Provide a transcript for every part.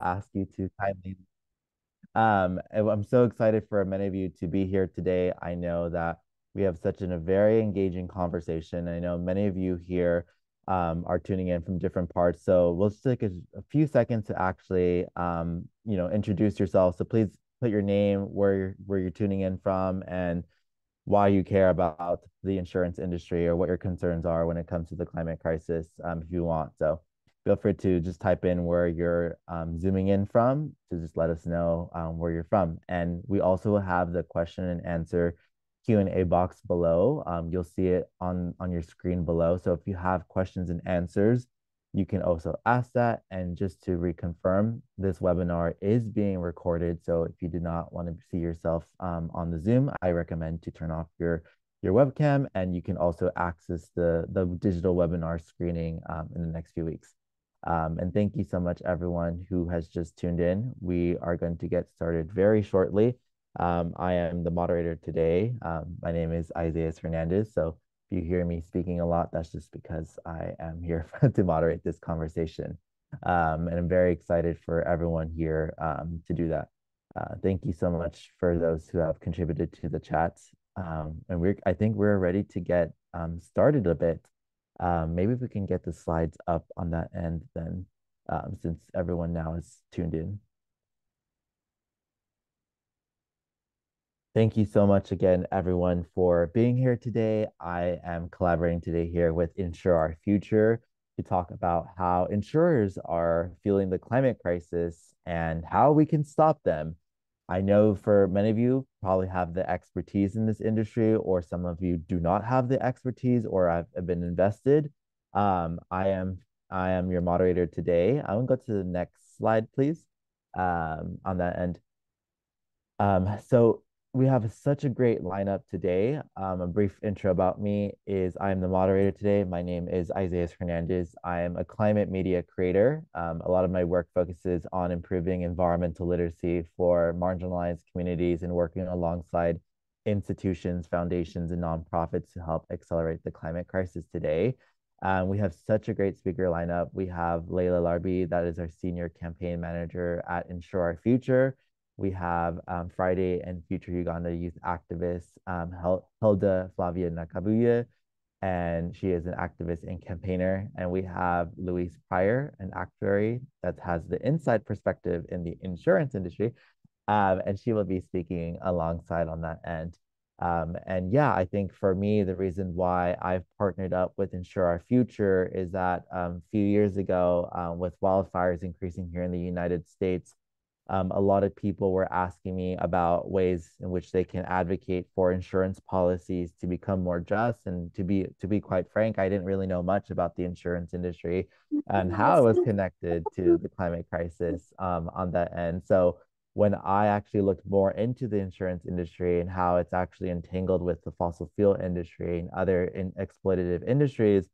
ask you to kindly. Um, I'm so excited for many of you to be here today. I know that we have such an, a very engaging conversation. I know many of you here um, are tuning in from different parts. So we'll just take a, a few seconds to actually, um, you know, introduce yourself. So please put your name, where you're, where you're tuning in from, and why you care about the insurance industry or what your concerns are when it comes to the climate crisis, um, if you want. So feel free to just type in where you're um, zooming in from to just let us know um, where you're from. And we also have the question and answer Q&A box below. Um, you'll see it on, on your screen below. So if you have questions and answers, you can also ask that. And just to reconfirm, this webinar is being recorded. So if you do not want to see yourself um, on the Zoom, I recommend to turn off your your webcam and you can also access the, the digital webinar screening um, in the next few weeks. Um, and thank you so much, everyone who has just tuned in. We are going to get started very shortly. Um, I am the moderator today. Um, my name is Isaias Hernandez. So if you hear me speaking a lot, that's just because I am here to moderate this conversation. Um, and I'm very excited for everyone here um, to do that. Uh, thank you so much for those who have contributed to the chat. Um, and we're, I think we're ready to get started a bit. Um, maybe we can get the slides up on that end then, um, since everyone now is tuned in. Thank you so much again, everyone, for being here today. I am collaborating today here with Insure Our Future to talk about how insurers are feeling the climate crisis and how we can stop them. I know for many of you probably have the expertise in this industry, or some of you do not have the expertise or have, been invested. Um, I am I am your moderator today. I will go to the next slide, please. Um, on that end. Um, so we have such a great lineup today. Um, a brief intro about me is I'm the moderator today. My name is Isaias Hernandez. I am a climate media creator. Um, a lot of my work focuses on improving environmental literacy for marginalized communities and working alongside institutions, foundations, and nonprofits to help accelerate the climate crisis today. Um, we have such a great speaker lineup. We have Leyla Larbi, that is our senior campaign manager at Insure Our Future. We have um, Fridays For Future Uganda youth activist um, Hilda Flavia Nakabuye, and she is an activist and campaigner. And we have Louise Pryor, an actuary that has the inside perspective in the insurance industry, um, and she will be speaking alongside on that end. Um, and yeah, I think for me, the reason why I've partnered up with Insure Our Future is that um, a few years ago, uh, with wildfires increasing here in the United States, um, a lot of people were asking me about ways in which they can advocate for insurance policies to become more just and to be to be quite frank i didn't really know much about the insurance industry and how it was connected to the climate crisis um, on that end. So when i actually looked more into the insurance industry and how it's actually entangled with the fossil fuel industry and other in exploitative industries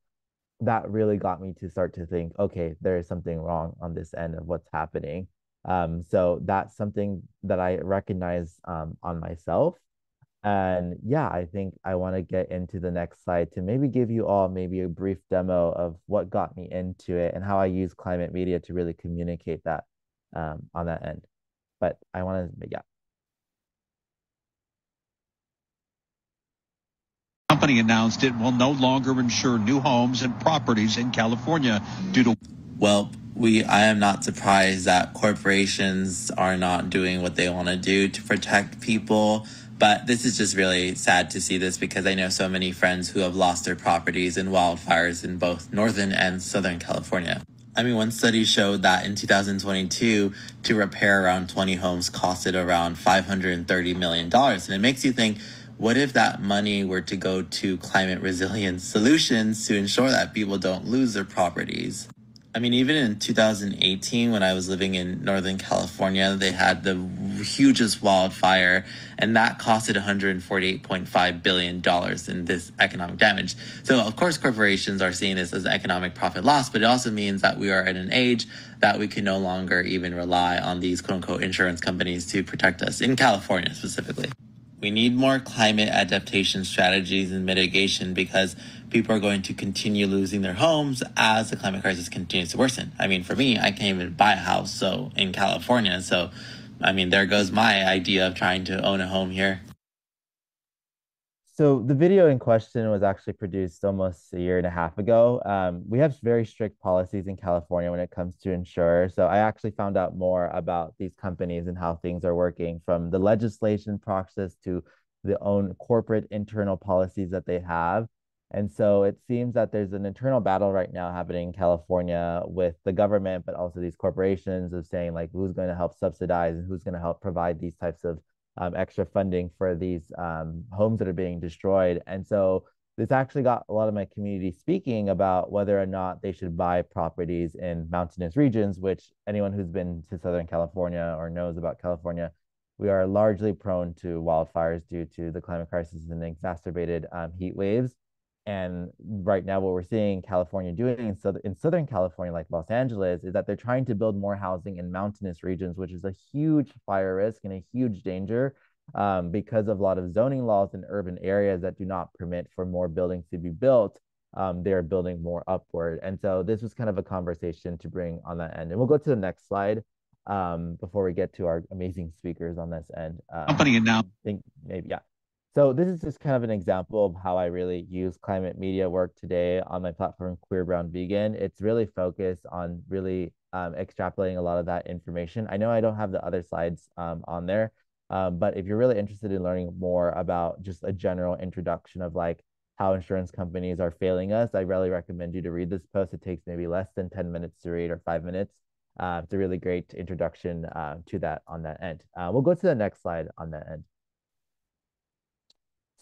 that really got me to start to think okay there is something wrong on this end of what's happening um, so that's something that I recognize um, on myself. And yeah, I think I want to get into the next slide to maybe give you all maybe a brief demo of what got me into it and how I use climate media to really communicate that um, on that end. But I want to, yeah. company announced it will no longer insure new homes and properties in California due to. Well, we I am not surprised that corporations are not doing what they want to do to protect people. But this is just really sad to see this because I know so many friends who have lost their properties in wildfires in both Northern and Southern California. I mean, one study showed that in 2022, to repair around 20 homes costed around $530 million. And it makes you think, what if that money were to go to climate resilience solutions to ensure that people don't lose their properties? I mean, even in 2018, when I was living in Northern California, they had the hugest wildfire, and that costed 148.5 billion dollars in this economic damage. So, of course, corporations are seeing this as economic profit loss, but it also means that we are at an age that we can no longer even rely on these quote unquote insurance companies to protect us in California specifically We need more climate adaptation strategies and mitigation because people are going to continue losing their homes as the climate crisis continues to worsen. I mean, for me, I can't even buy a house so in California. So, I mean, there goes my idea of trying to own a home here. So the video in question was actually produced almost a year and a half ago. Um, we have very strict policies in California when it comes to insurers. So I actually found out more about these companies and how things are working from the legislation process to the own corporate internal policies that they have. And so it seems that there's an internal battle right now happening in California with the government, but also these corporations of saying like who's going to help subsidize and who's going to help provide these types of um, extra funding for these um, homes that are being destroyed. And so this actually got a lot of my community speaking about whether or not they should buy properties in mountainous regions, which anyone who's been to Southern California or knows about California, we are largely prone to wildfires due to the climate crisis and exacerbated um, heat waves. And right now, what we're seeing California doing in, Southern, in Southern California, like Los Angeles, is that they're trying to build more housing in mountainous regions, which is a huge fire risk and a huge danger um, because of a lot of zoning laws in urban areas that do not permit for more buildings to be built. Um, they're building more upward. And so this was kind of a conversation to bring on that end. And we'll go to the next slide um, before we get to our amazing speakers on this end. Um, Company now I think maybe, yeah. So this is just kind of an example of how I really use climate media work today on my platform, Queer Brown Vegan. It's really focused on really um, extrapolating a lot of that information. I know I don't have the other slides um, on there, um, but if you're really interested in learning more about just a general introduction of like how insurance companies are failing us, I really recommend you to read this post. It takes maybe less than 10 minutes to read or five minutes. Uh, it's a really great introduction uh, to that on that end. Uh, we'll go to the next slide on that end.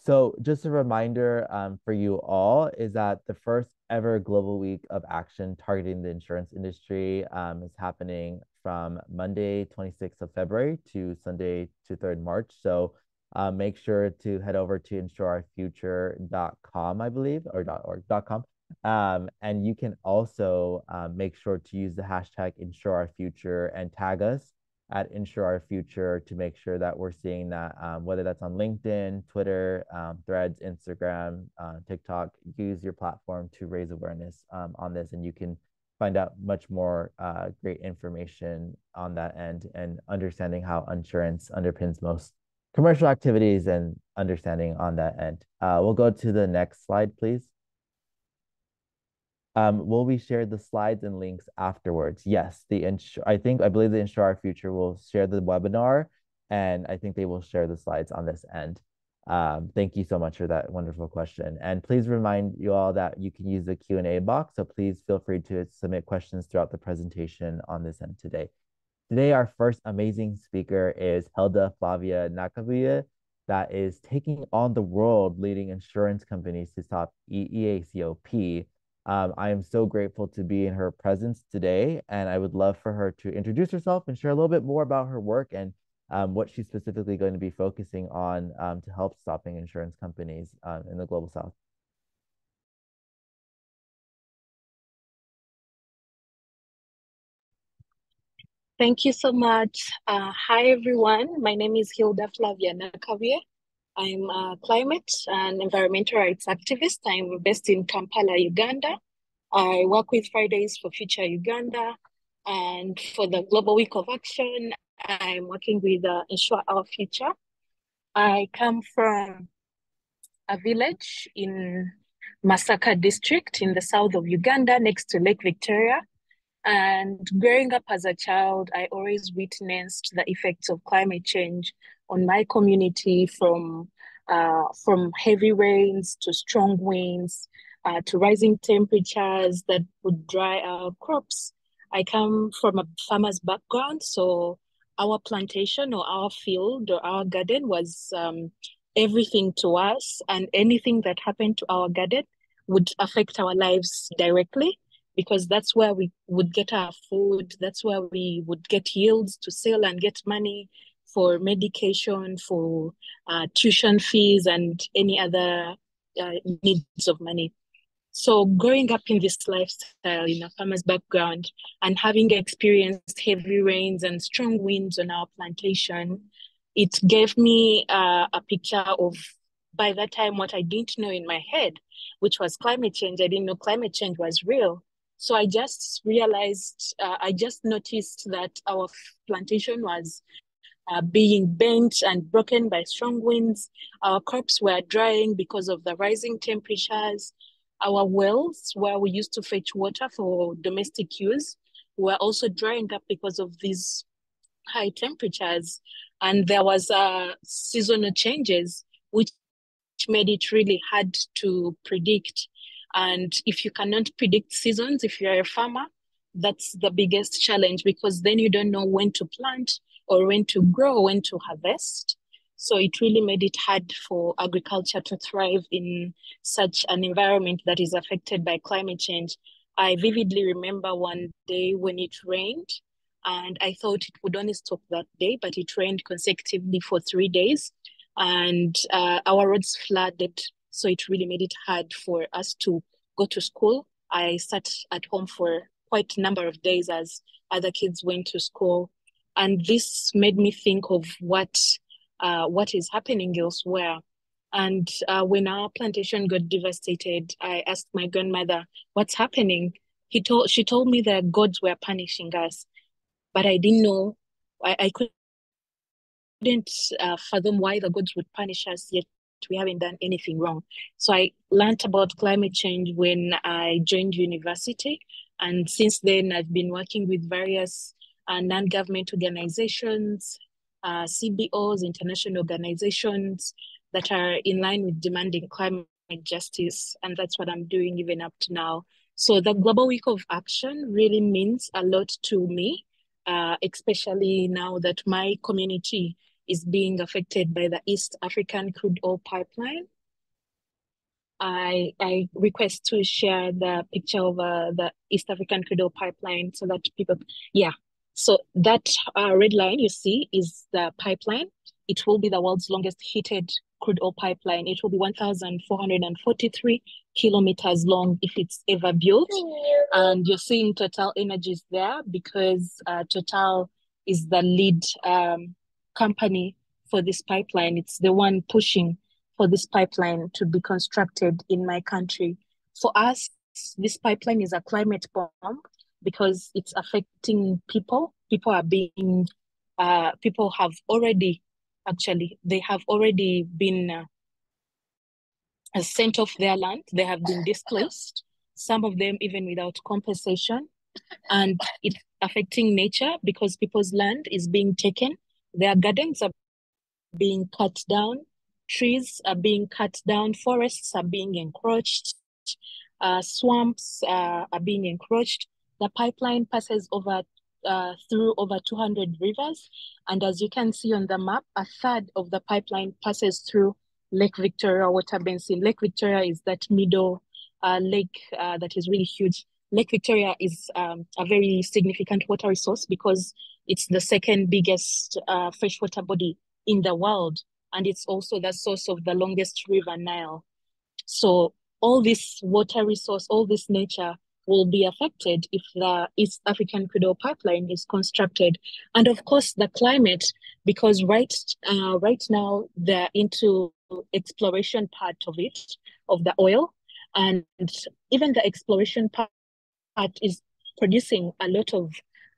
So just a reminder um, for you all is that the first ever global week of action targeting the insurance industry um, is happening from Monday, 26th of February to Sunday to 3rd March. So uh, make sure to head over to insureourfuture.com, I believe, or .org, .com. Um, and you can also um, make sure to use the hashtag InsureOurFuture and tag us at Insure Our Future to make sure that we're seeing that, um, whether that's on LinkedIn, Twitter, um, Threads, Instagram, uh, TikTok, use your platform to raise awareness um, on this. And you can find out much more uh, great information on that end and understanding how insurance underpins most commercial activities and understanding on that end. Uh, we'll go to the next slide, please. Um, will we share the slides and links afterwards? Yes, the ins- I think I believe the Insure Our Future will share the webinar, and I think they will share the slides on this end. Um, thank you so much for that wonderful question. And please remind you all that you can use the Q&A box, so please feel free to submit questions throughout the presentation on this end today. Today, our first amazing speaker is Hilda Flavia Nakabuye, that is taking on the world leading insurance companies to stop EACOP um, I am so grateful to be in her presence today, and I would love for her to introduce herself and share a little bit more about her work and um, what she's specifically going to be focusing on um, to help stopping insurance companies um, in the global south. Thank you so much. Uh, hi, everyone. My name is Hilda Flavia Nakabuye. I'm a climate and environmental rights activist. I'm based in Kampala, Uganda. I work with Fridays for Future Uganda. And for the Global Week of Action, I'm working with uh, Insure Our Future. I come from a village in Masaka district in the south of Uganda next to Lake Victoria. And growing up as a child, I always witnessed the effects of climate change on my community from uh, from heavy rains to strong winds uh, to rising temperatures that would dry our crops. I come from a farmer's background, so our plantation or our field or our garden was um, everything to us, and anything that happened to our garden would affect our lives directly because that's where we would get our food, that's where we would get yields to sell and get money for medication, for uh, tuition fees, and any other uh, needs of money. So, growing up in this lifestyle in a farmer's background and having experienced heavy rains and strong winds on our plantation, it gave me uh, a picture of by that time what I didn't know in my head, which was climate change. I didn't know climate change was real. So I just realized, uh, I just noticed that our plantation was uh, being bent and broken by strong winds. Our crops were drying because of the rising temperatures. Our wells, where we used to fetch water for domestic use, were also drying up because of these high temperatures. And there was uh, seasonal changes, which made it really hard to predict. And if you cannot predict seasons, if you're a farmer, that's the biggest challenge because then you don't know when to plant or when to grow, when to harvest. So it really made it hard for agriculture to thrive in such an environment that is affected by climate change. I vividly remember one day when it rained, and I thought it would only stop that day, but it rained consecutively for three days, and uh, our roads flooded. So it really made it hard for us to go to school. I sat at home for quite a number of days as other kids went to school and this made me think of what uh, what is happening elsewhere. And uh, when our plantation got devastated, I asked my grandmother, "What's happening?" He told she told me that gods were punishing us, but I didn't know. I, I couldn't uh, fathom why the gods would punish us yet we haven't done anything wrong. So I learned about climate change when I joined university. And since then, I've been working with various uh, non-government organizations, uh, CBOs, international organizations that are in line with demanding climate justice. And that's what I'm doing even up to now. So the Global Week of Action really means a lot to me, uh, especially now that my community is being affected by the East African crude oil pipeline. I, I request to share the picture of uh, the East African crude oil pipeline so that people, yeah, so that uh, red line you see is the pipeline. It will be the world's longest heated crude oil pipeline. It will be 1,443 kilometers long if it's ever built. And you're seeing Total Energies there because uh, Total is the lead um, company for this pipeline. It's the one pushing for this pipeline to be constructed in my country. For us, this pipeline is a climate bomb because it's affecting people. People are being, uh, people have already, actually, they have already been uh, sent off their land. They have been displaced, some of them even without compensation. And it's affecting nature because people's land is being taken. Their gardens are being cut down. Trees are being cut down. Forests are being encroached. Uh, swamps uh, are being encroached. The pipeline passes over uh, through over 200 rivers. And as you can see on the map, a third of the pipeline passes through Lake Victoria water basin. Lake Victoria is that middle uh, lake uh, that is really huge. Lake Victoria is um, a very significant water resource because it's the second biggest uh, freshwater body in the world. And it's also the source of the longest river, Nile. So all this water resource, all this nature will be affected if the East African crude oil pipeline is constructed, and of course the climate, because right uh, right now they're into exploration part of it of the oil, and even the exploration part is producing a lot of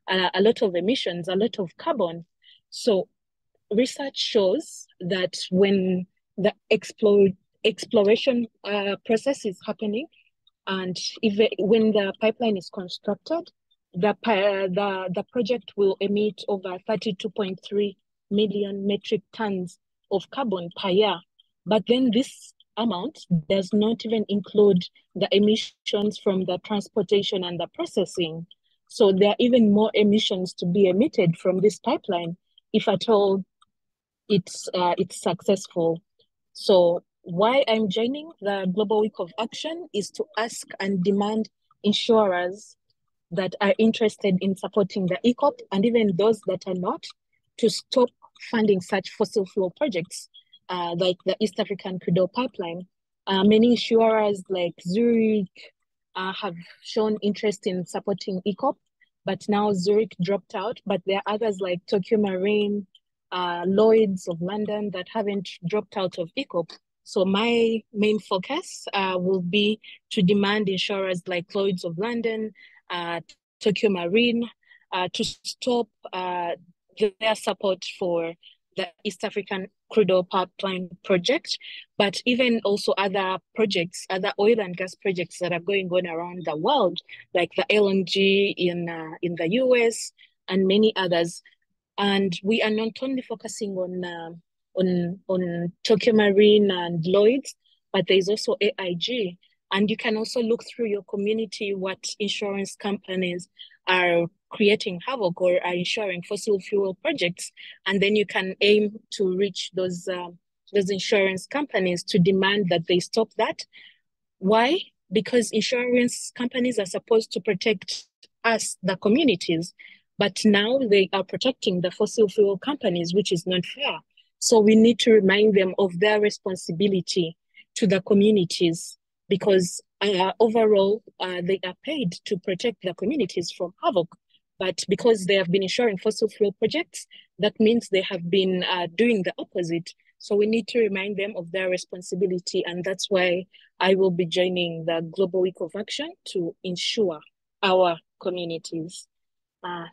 uh, a lot of emissions, a lot of carbon. So research shows that when the explore, exploration uh, process is happening, and if when the pipeline is constructed, the, the, the project will emit over 32.3 million metric tons of carbon per year. But then this amount does not even include the emissions from the transportation and the processing. So there are even more emissions to be emitted from this pipeline if at all it's uh, it's successful. So why I'm joining the Global Week of Action is to ask and demand insurers that are interested in supporting the EACOP and even those that are not to stop funding such fossil fuel projects uh, like the East African crude pipeline. Uh, many insurers like Zurich uh, have shown interest in supporting EACOP, but now Zurich dropped out. But there are others like Tokio Marine, uh, Lloyd's of London that haven't dropped out of EACOP. So my main focus uh, will be to demand insurers like Lloyd's of London, uh, Tokio Marine, uh, to stop uh, their support for the East African crude oil pipeline project, but even also other projects, other oil and gas projects that are going on around the world, like the LNG in uh, in the US and many others. And we are not only focusing on uh, on on Tokio Marine and Lloyd's, but there is also AIG. And you can also look through your community what insurance companies are creating havoc or are insuring fossil fuel projects, and then you can aim to reach those uh, those insurance companies to demand that they stop that. Why? Because insurance companies are supposed to protect us, the communities, but now they are protecting the fossil fuel companies, which is not fair. So we need to remind them of their responsibility to the communities because uh, overall uh, they are paid to protect the communities from havoc. But because they have been ensuring fossil fuel projects, that means they have been uh, doing the opposite. So we need to remind them of their responsibility. And that's why I will be joining the Global Week of Action to ensure our communities. Uh,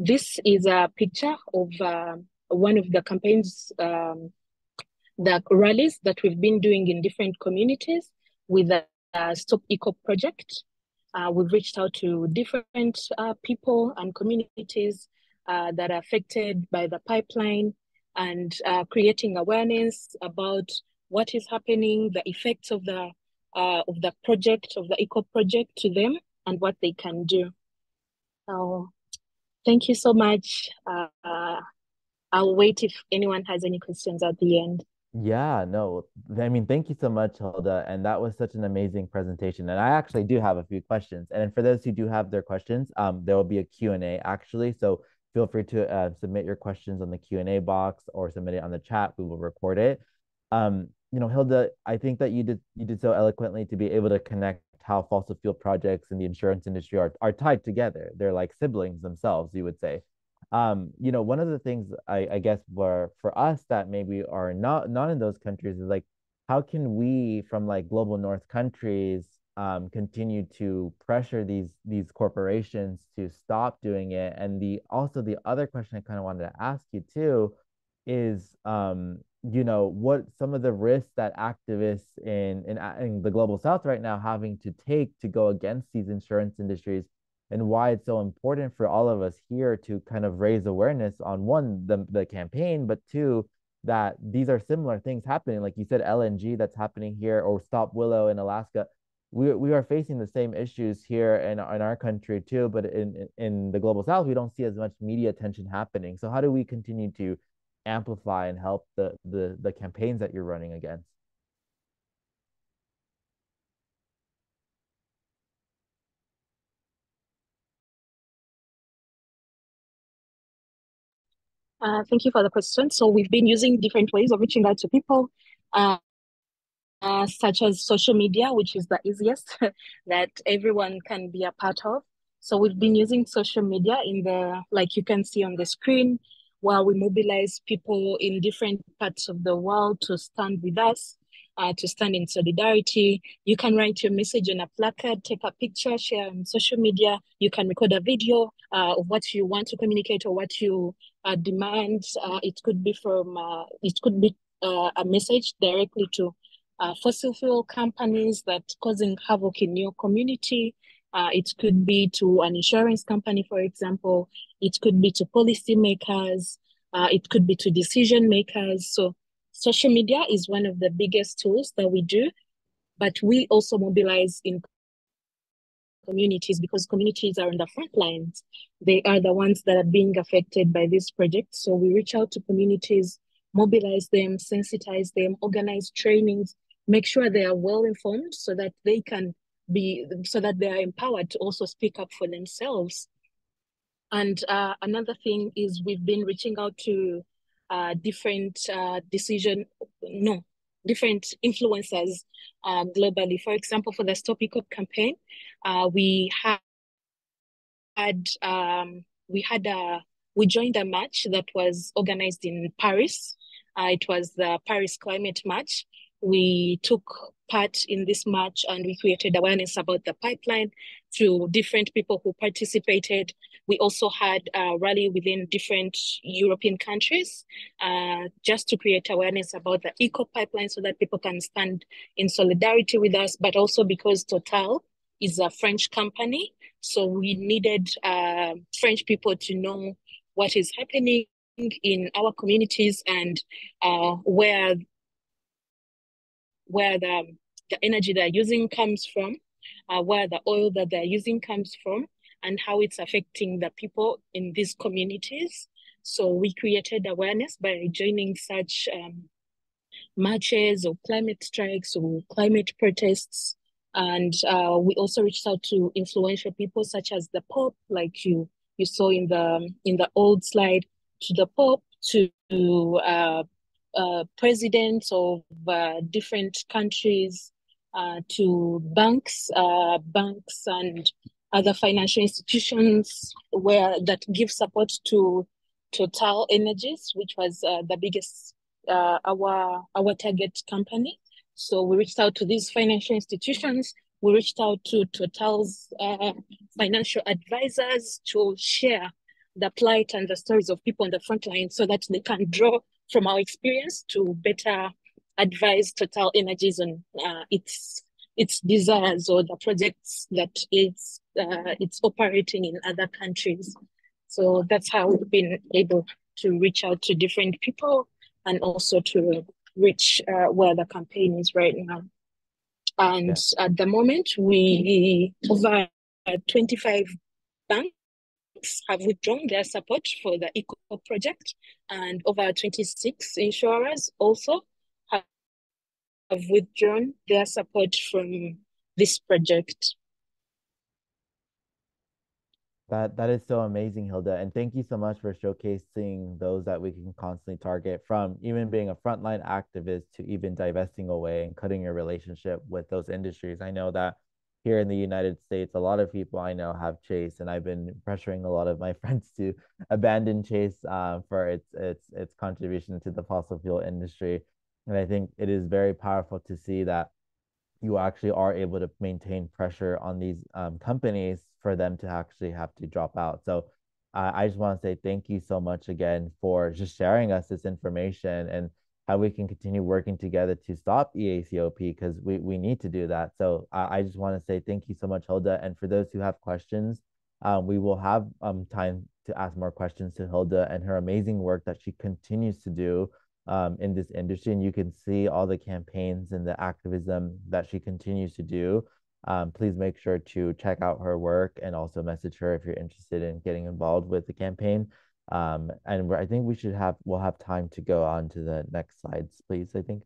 this is a picture of uh, one of the campaigns, um, the rallies that we've been doing in different communities with the uh, Stop EACOP project. Uh, we've reached out to different uh, people and communities uh, that are affected by the pipeline and uh, creating awareness about what is happening, the effects of the of the project of the EACOP project to them, and what they can do. So, thank you so much. I'll wait if anyone has any questions at the end. Yeah, no, I mean, thank you so much, Hilda. And that was such an amazing presentation. And I actually do have a few questions. And for those who do have their questions, um, there will be a Q&A actually. So feel free to uh, submit your questions on the Q&A box or submit it on the chat. We will record it. Um, you know, Hilda, I think that you did you did so eloquently to be able to connect how fossil fuel projects and the insurance industry are, are tied together. They're like siblings themselves, you would say um, you know, one of the things I, I guess were for us that maybe are not not in those countries is like, how can we from like global north countries um, continue to pressure these these corporations to stop doing it? And the also the other question I kind of wanted to ask you too is um, you know, what some of the risks that activists in, in in the global south right now having to take to go against these insurance industries and why it's so important for all of us here to kind of raise awareness on one the, the campaign but two that these are similar things happening. Like you said lng that's happening here or stop willow in alaska. We, we are facing the same issues here in, in our country too but in in the global south we don't see as much media attention happening. So how do we continue to amplify and help the the, the campaigns that you're running against Uh, thank you for the question. So we've been using different ways of reaching out to people, uh, uh, such as social media, which is the easiest that everyone can be a part of. So we've been using social media in the, like you can see on the screen, while we mobilize people in different parts of the world to stand with us uh, to stand in solidarity. You can write your message on a placard, take a picture, share on social media. You can record a video uh, of what you want to communicate or what you uh, demand. Uh, it could be from, uh, it could be uh, a message directly to fossil fuel companies that causing havoc in your community. it could be to an insurance company, for example. It could be to policymakers. it could be to decision makers. So social media is one of the biggest tools that we do, but we also mobilize in communities because communities are on the front lines. They are the ones that are being affected by this project. So we reach out to communities, mobilize them, sensitize them, organize trainings, make sure they are well informed so that they can be, so that they are empowered to also speak up for themselves. And uh, another thing is we've been reaching out to uh, different uh, decision, no, different influencers uh, globally. For example, for the Stop EACOP campaign, uh, we had, um, we had a we joined a march that was organized in Paris. Uh, it was the Paris Climate March. We took part in this march and we created awareness about the pipeline through different people who participated. We also had a rally within different European countries uh, just to create awareness about the EACOP pipeline so that people can stand in solidarity with us, but also because Total is a French company. So we needed uh, French people to know what is happening in our communities and uh, where where the, the energy they're using comes from, uh, where the oil that they're using comes from, and how it's affecting the people in these communities. So we created awareness by joining such um, marches or climate strikes or climate protests. And uh, we also reached out to influential people such as the Pope, like you you saw in the in the old slide, to the Pope, to uh, uh, presidents of uh, different countries, uh, to banks, uh, banks and other financial institutions where that give support to Total Energies, which was uh, the biggest our our target company. So we reached out to these financial institutions. We reached out to Total's financial advisors to share the plight and the stories of people on the front line so that they can draw from our experience to better advise Total Energies on uh, its its desires or the projects that it's uh, it's operating in other countries. So that's how we've been able to reach out to different people and also to reach uh, where the campaign is right now. And yeah. at the moment, we over 25 banks have withdrawn their support for the EACOP project, and over 26 insurers also have withdrawn their support from this project. That that is so amazing, Hilda, and thank you so much for showcasing those that we can constantly target from even being a frontline activist to even divesting away and cutting your relationship with those industries. I know that here in the United States, a lot of people I know have Chase, and I've been pressuring a lot of my friends to abandon Chase uh, for its its its contribution to the fossil fuel industry. And I think it is very powerful to see that you actually are able to maintain pressure on these um, companies for them to actually have to drop out. So uh, I just want to say thank you so much again for just sharing us this information and how we can continue working together to stop EACOP because we, we need to do that. So I, I just want to say thank you so much, Hilda. And for those who have questions, um, we will have um, time to ask more questions to Hilda and her amazing work that she continues to do um, in this industry. And you can see all the campaigns and the activism that she continues to do. Um, please make sure to check out her work and also message her if you're interested in getting involved with the campaign. Um, and I think we should have, we'll have time to go on to the next slides, please, I think.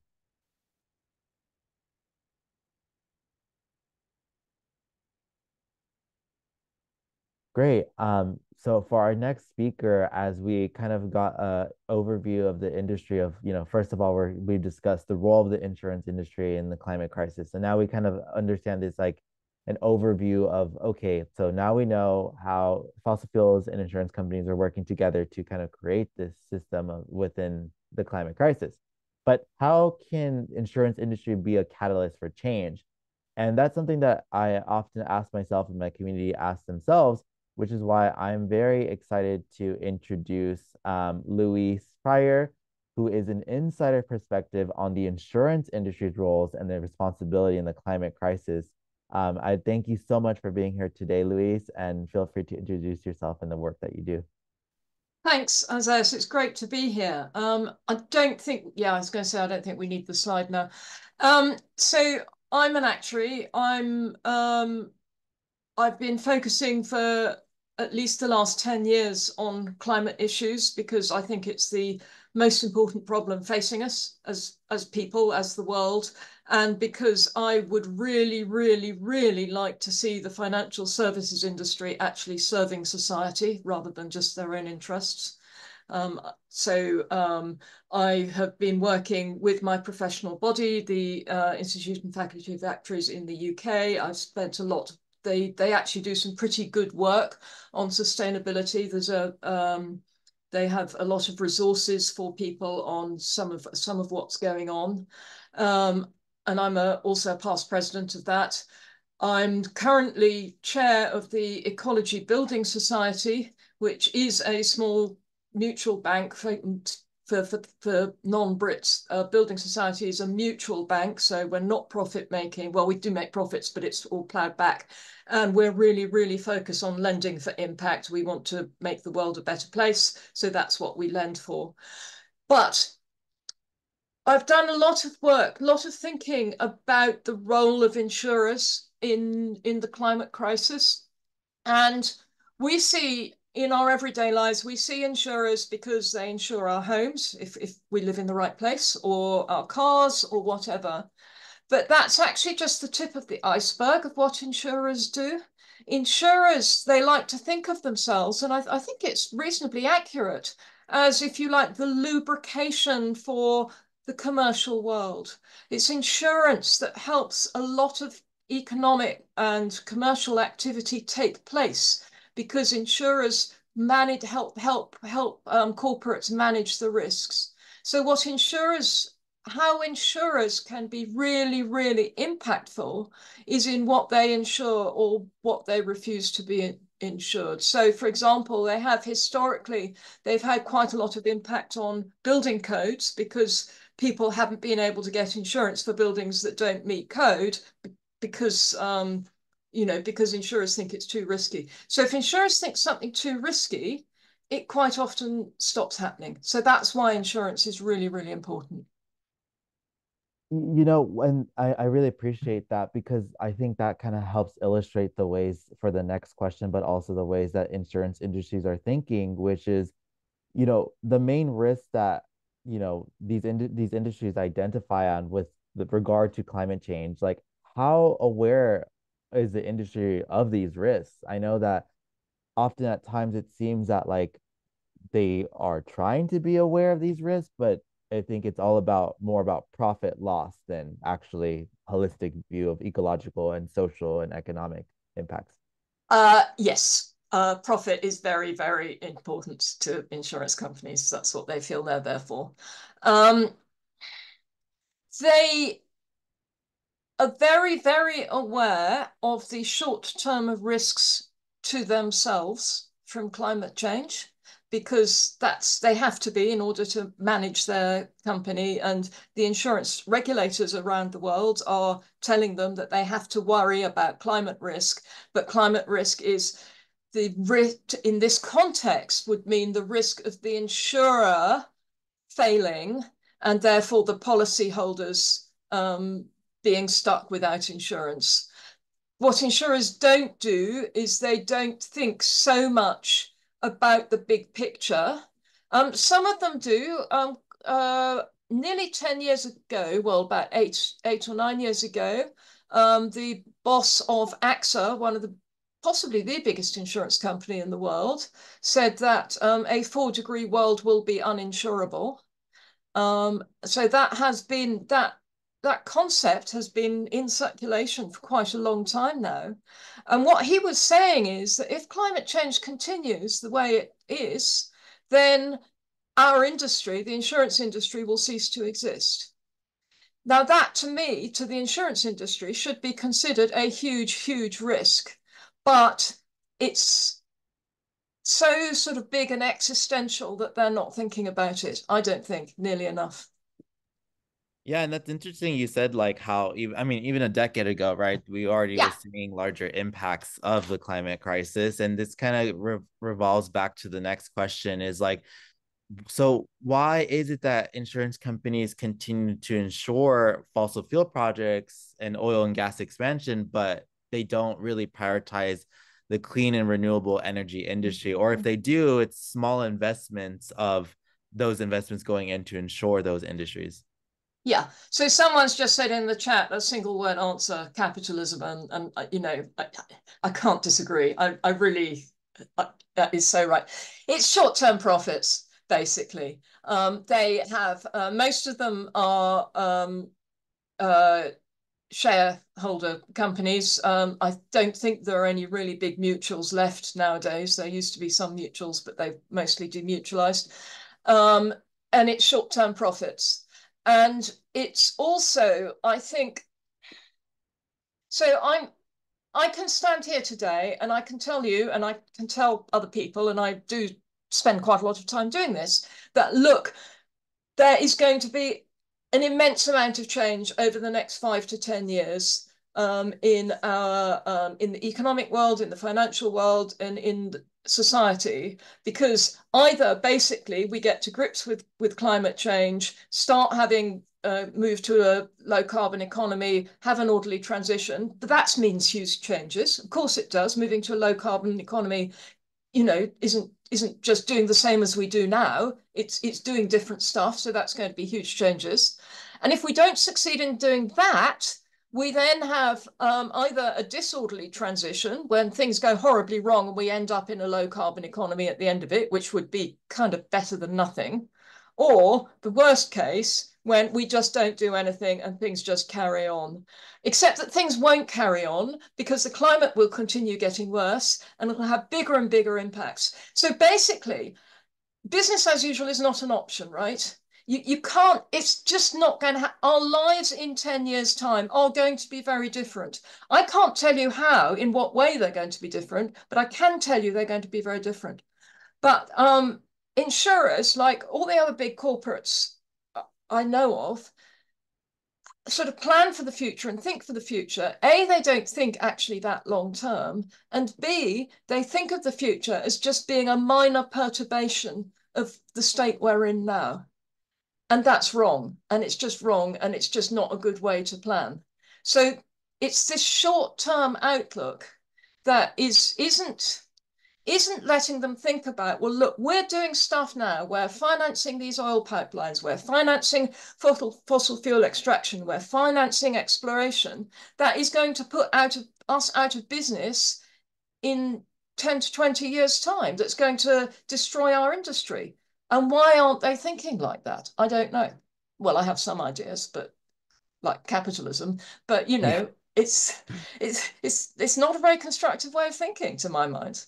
Great. Um, so for our next speaker, as we kind of got a overview of the industry of, you know, first of all, we discussed the role of the insurance industry in the climate crisis. And now we kind of understand this like an overview of okay, so now we know how fossil fuels and insurance companies are working together to kind of create this system of, within the climate crisis. But how can insurance industry be a catalyst for change? And that's something that I often ask myself and my community ask themselves, which is why I'm very excited to introduce um, Louise Pryor, who is an insider perspective on the insurance industry's roles and their responsibility in the climate crisis um, I thank you so much for being here today, Louise, and feel free to introduce yourself and the work that you do. Thanks, Isaias. It's great to be here. Um, I don't think, yeah, I was going to say, I don't think we need the slide now. Um, so I'm an actuary. I'm, um, I've been focusing for at least the last 10 years on climate issues because I think it's the most important problem facing us as, as people, as the world and because I would really, really, really like to see the financial services industry actually serving society rather than just their own interests. Um, so um, I have been working with my professional body, the uh, Institute and Faculty of Actuaries in the UK. I've spent a lot. They they actually do some pretty good work on sustainability. There's a um, they have a lot of resources for people on some of some of what's going on. Um, and I'm a, also a past president of that. I'm currently chair of the Ecology Building Society, which is a small mutual bank for, for, for, non-Brits. Uh, Building Society is a mutual bank, so we're not profit making. Well, we do make profits, but it's all ploughed back. And we're really, really focused on lending for impact. We want to make the world a better place, so that's what we lend for. But I've done a lot of work, a lot of thinking about the role of insurers in, in the climate crisis. And we see in our everyday lives, we see insurers because they insure our homes, if, if we live in the right place, or our cars, or whatever. But that's actually just the tip of the iceberg of what insurers do. Insurers, they like to think of themselves, and I, I think it's reasonably accurate, as if you like the lubrication for the commercial world. It's insurance that helps a lot of economic and commercial activity take place because insurers manage help help help um, corporates manage the risks. So what insurers how insurers can be really really impactful is in what they insure or what they refuse to be insured. So for example, they have historically they've had quite a lot of impact on building codes because people haven't been able to get insurance for buildings that don't meet code because um, you know because insurers think it's too risky. So if insurers think something too risky, it quite often stops happening. So that's why insurance is really really important. You know, and I, I really appreciate that because I think that kind of helps illustrate the ways for the next question, but also the ways that insurance industries are thinking, which is, you know, the main risk that you know these in, these industries identify on with the regard to climate change like how aware is the industry of these risks i know that often at times it seems that like they are trying to be aware of these risks but i think it's all about more about profit loss than actually holistic view of ecological and social and economic impacts uh yes uh, profit is very, very important to insurance companies. That's what they feel they're there for. Um, they are very, very aware of the short-term risks to themselves from climate change because that's they have to be in order to manage their company and the insurance regulators around the world are telling them that they have to worry about climate risk but climate risk is the risk in this context would mean the risk of the insurer failing and therefore the policyholders um, being stuck without insurance. What insurers don't do is they don't think so much about the big picture. Um, some of them do. Um, uh, nearly 10 years ago, well, about eight, eight or nine years ago, um, the boss of AXA, one of the possibly the biggest insurance company in the world, said that um, a four degree world will be uninsurable. Um, so that has been that that concept has been in circulation for quite a long time now. And what he was saying is that if climate change continues the way it is, then our industry, the insurance industry, will cease to exist. Now, that to me, to the insurance industry, should be considered a huge, huge risk but it's so sort of big and existential that they're not thinking about it. I don't think nearly enough. Yeah, and that's interesting. You said like how even I mean even a decade ago, right? We already yeah. were seeing larger impacts of the climate crisis, and this kind of re- revolves back to the next question: is like, so why is it that insurance companies continue to insure fossil fuel projects and oil and gas expansion, but they don't really prioritize the clean and renewable energy industry or if mm-hmm. they do it's small investments of those investments going in to ensure those industries yeah so someone's just said in the chat a single word answer capitalism and and uh, you know i, I can't disagree i, I really I, that is so right it's short-term profits basically um, they have uh, most of them are um, uh, shareholder companies. Um, I don't think there are any really big mutuals left nowadays. There used to be some mutuals, but they've mostly demutualized. Um, and it's short-term profits. And it's also, I think, so I'm I can stand here today and I can tell you, and I can tell other people, and I do spend quite a lot of time doing this, that look, there is going to be an immense amount of change over the next five to 10 years um, in our um, in the economic world, in the financial world, and in society, because either basically we get to grips with with climate change, start having uh, move to a low carbon economy, have an orderly transition. That means huge changes. Of course, it does. Moving to a low carbon economy, you know, isn't isn't just doing the same as we do now. It's it's doing different stuff. So that's going to be huge changes. And if we don't succeed in doing that, we then have um, either a disorderly transition when things go horribly wrong and we end up in a low carbon economy at the end of it, which would be kind of better than nothing, or the worst case when we just don't do anything and things just carry on. Except that things won't carry on because the climate will continue getting worse and it'll have bigger and bigger impacts. So basically, business as usual is not an option, right? You, you can't, it's just not going to happen. Our lives in 10 years' time are going to be very different. I can't tell you how, in what way they're going to be different, but I can tell you they're going to be very different. But um, insurers, like all the other big corporates I know of, sort of plan for the future and think for the future. A, they don't think actually that long term. And B, they think of the future as just being a minor perturbation of the state we're in now. And that's wrong. And it's just wrong. And it's just not a good way to plan. So it's this short term outlook that is, isn't isn't letting them think about, well, look, we're doing stuff now. We're financing these oil pipelines. We're financing fossil, fossil fuel extraction. We're financing exploration. That is going to put out of, us out of business in 10 to 20 years' time. That's going to destroy our industry. And why aren't they thinking like that? I don't know. Well, I have some ideas, but like capitalism. But you know, yeah. it's it's it's it's not a very constructive way of thinking, to my mind.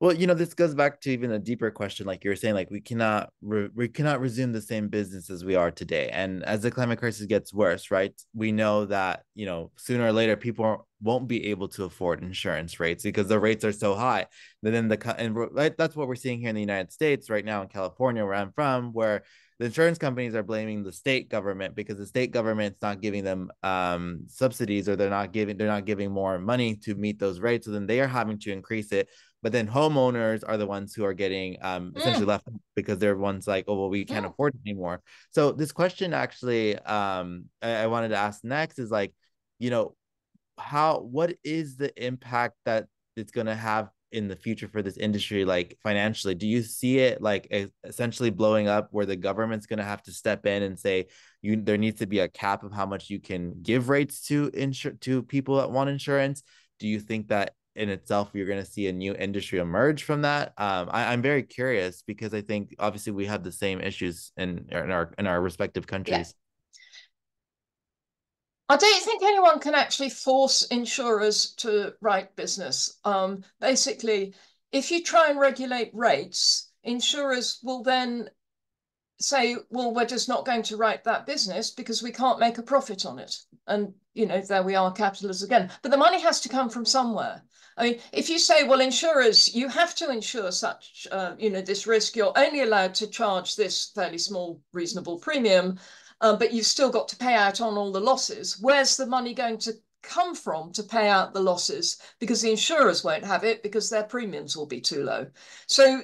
Well, you know, this goes back to even a deeper question, like you were saying, like we cannot re- we cannot resume the same business as we are today. And as the climate crisis gets worse, right, we know that you know sooner or later people won't be able to afford insurance rates because the rates are so high. And then the and right, that's what we're seeing here in the United States right now in California, where I'm from, where the insurance companies are blaming the state government because the state government's not giving them um, subsidies or they're not giving they're not giving more money to meet those rates. So then they are having to increase it but then homeowners are the ones who are getting um, essentially mm. left because they're ones like oh well we can't mm. afford it anymore so this question actually um, I, I wanted to ask next is like you know how what is the impact that it's going to have in the future for this industry like financially do you see it like essentially blowing up where the government's going to have to step in and say you there needs to be a cap of how much you can give rates to insure to people that want insurance do you think that in itself you're going to see a new industry emerge from that. Um, I, am very curious because i think obviously we have the same issues in, in our in our respective countries. Yeah. i don't think anyone can actually force insurers to write business. Um, basically if you try and regulate rates insurers will then say well we're just not going to write that business because we can't make a profit on it. And you know there we are capitalists again but the money has to come from somewhere I mean, if you say, well, insurers, you have to insure such, uh, you know, this risk, you're only allowed to charge this fairly small, reasonable premium, uh, but you've still got to pay out on all the losses. Where's the money going to come from to pay out the losses? Because the insurers won't have it because their premiums will be too low. So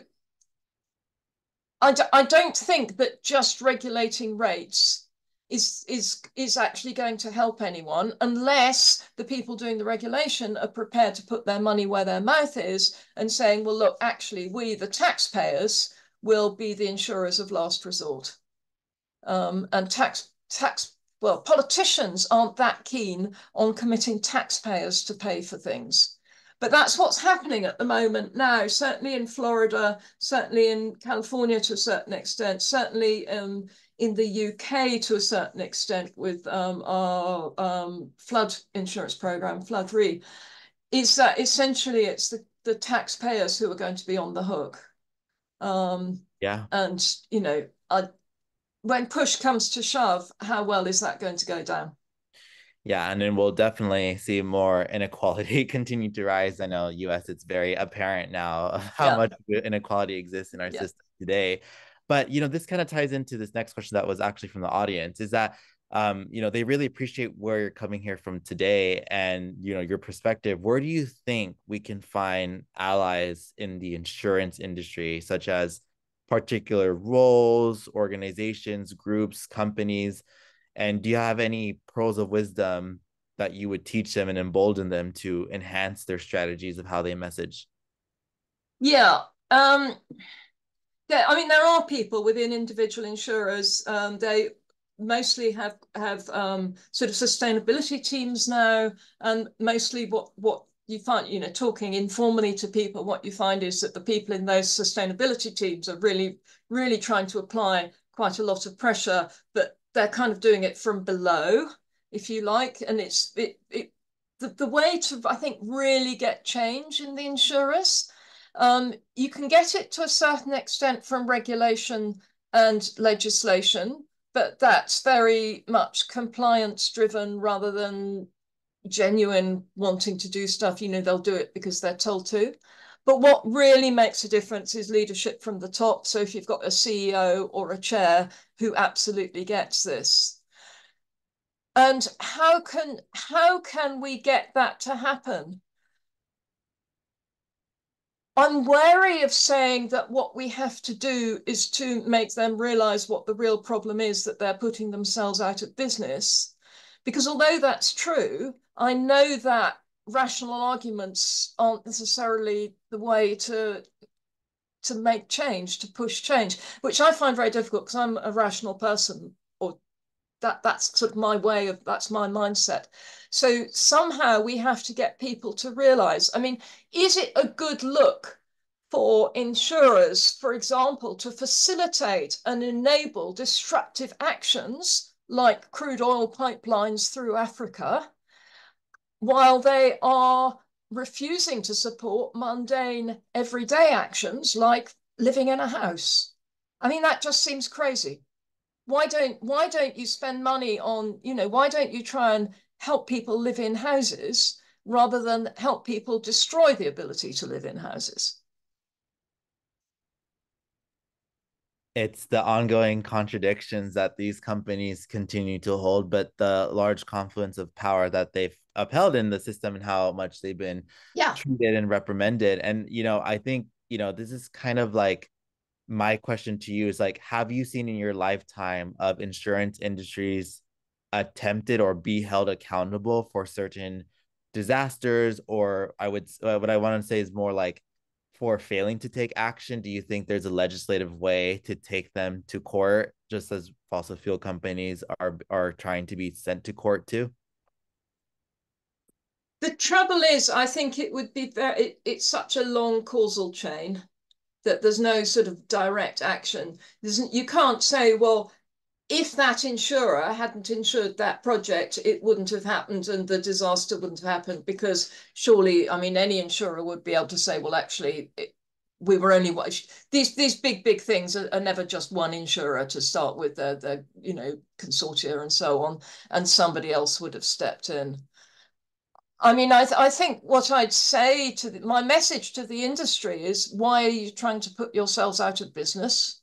I d- I don't think that just regulating rates is is is actually going to help anyone unless the people doing the regulation are prepared to put their money where their mouth is and saying well look actually we the taxpayers will be the insurers of last resort. Um, and tax tax well politicians aren't that keen on committing taxpayers to pay for things. But that's what's happening at the moment now, certainly in Florida, certainly in California to a certain extent, certainly um, in the UK to a certain extent with um, our um, flood insurance program, Flood Re, is that essentially it's the, the taxpayers who are going to be on the hook. Um, yeah. And, you know, I, when push comes to shove, how well is that going to go down? Yeah, and then we'll definitely see more inequality continue to rise. I know US it's very apparent now how yeah. much inequality exists in our yeah. system today. But you know, this kind of ties into this next question that was actually from the audience is that um, you know, they really appreciate where you're coming here from today and you know your perspective. Where do you think we can find allies in the insurance industry, such as particular roles, organizations, groups, companies? And do you have any pearls of wisdom that you would teach them and embolden them to enhance their strategies of how they message? Yeah. Um, yeah, I mean, there are people within individual insurers. Um, they mostly have have um, sort of sustainability teams now, and mostly what what you find, you know, talking informally to people, what you find is that the people in those sustainability teams are really, really trying to apply quite a lot of pressure, but they're kind of doing it from below, if you like, and it's it it the, the way to I think really get change in the insurers. Um, you can get it to a certain extent from regulation and legislation, but that's very much compliance driven rather than genuine wanting to do stuff. You know, they'll do it because they're told to. But what really makes a difference is leadership from the top. So if you've got a CEO or a chair who absolutely gets this. And how can how can we get that to happen? I'm wary of saying that what we have to do is to make them realize what the real problem is that they're putting themselves out of business. Because although that's true, I know that rational arguments aren't necessarily the way to to make change, to push change, which I find very difficult because I'm a rational person, that that's sort of my way of that's my mindset. So somehow we have to get people to realize. I mean, is it a good look for insurers, for example, to facilitate and enable destructive actions like crude oil pipelines through Africa? while they are refusing to support mundane everyday actions like living in a house. I mean, that just seems crazy. Why don't why don't you spend money on, you know, why don't you try and help people live in houses rather than help people destroy the ability to live in houses? it's the ongoing contradictions that these companies continue to hold, but the large confluence of power that they've upheld in the system and how much they've been yeah. treated and reprimanded. And, you know, I think, you know, this is kind of like my question to you is like, have you seen in your lifetime of insurance industries attempted or be held accountable for certain disasters? Or I would, what I want to say is more like for failing to take action? Do you think there's a legislative way to take them to court, just as fossil fuel companies are are trying to be sent to court too? The trouble is, I think it would be very. It, it's such a long causal chain that there's no sort of direct action. There's, you can't say, well, if that insurer hadn't insured that project, it wouldn't have happened and the disaster wouldn't have happened because surely, I mean, any insurer would be able to say, well, actually, it, we were only these these big big things are, are, never just one insurer to start with. They're, they're you know consortia and so on, and somebody else would have stepped in. I mean, I, th I think what I'd say to the, my message to the industry is, why are you trying to put yourselves out of business?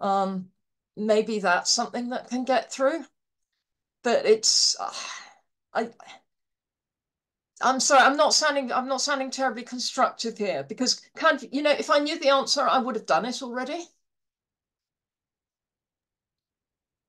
Um, maybe that's something that can get through. But it's, uh, I, I'm sorry, I'm not sounding, I'm not sounding terribly constructive here because of, you know, if I knew the answer, I would have done it already.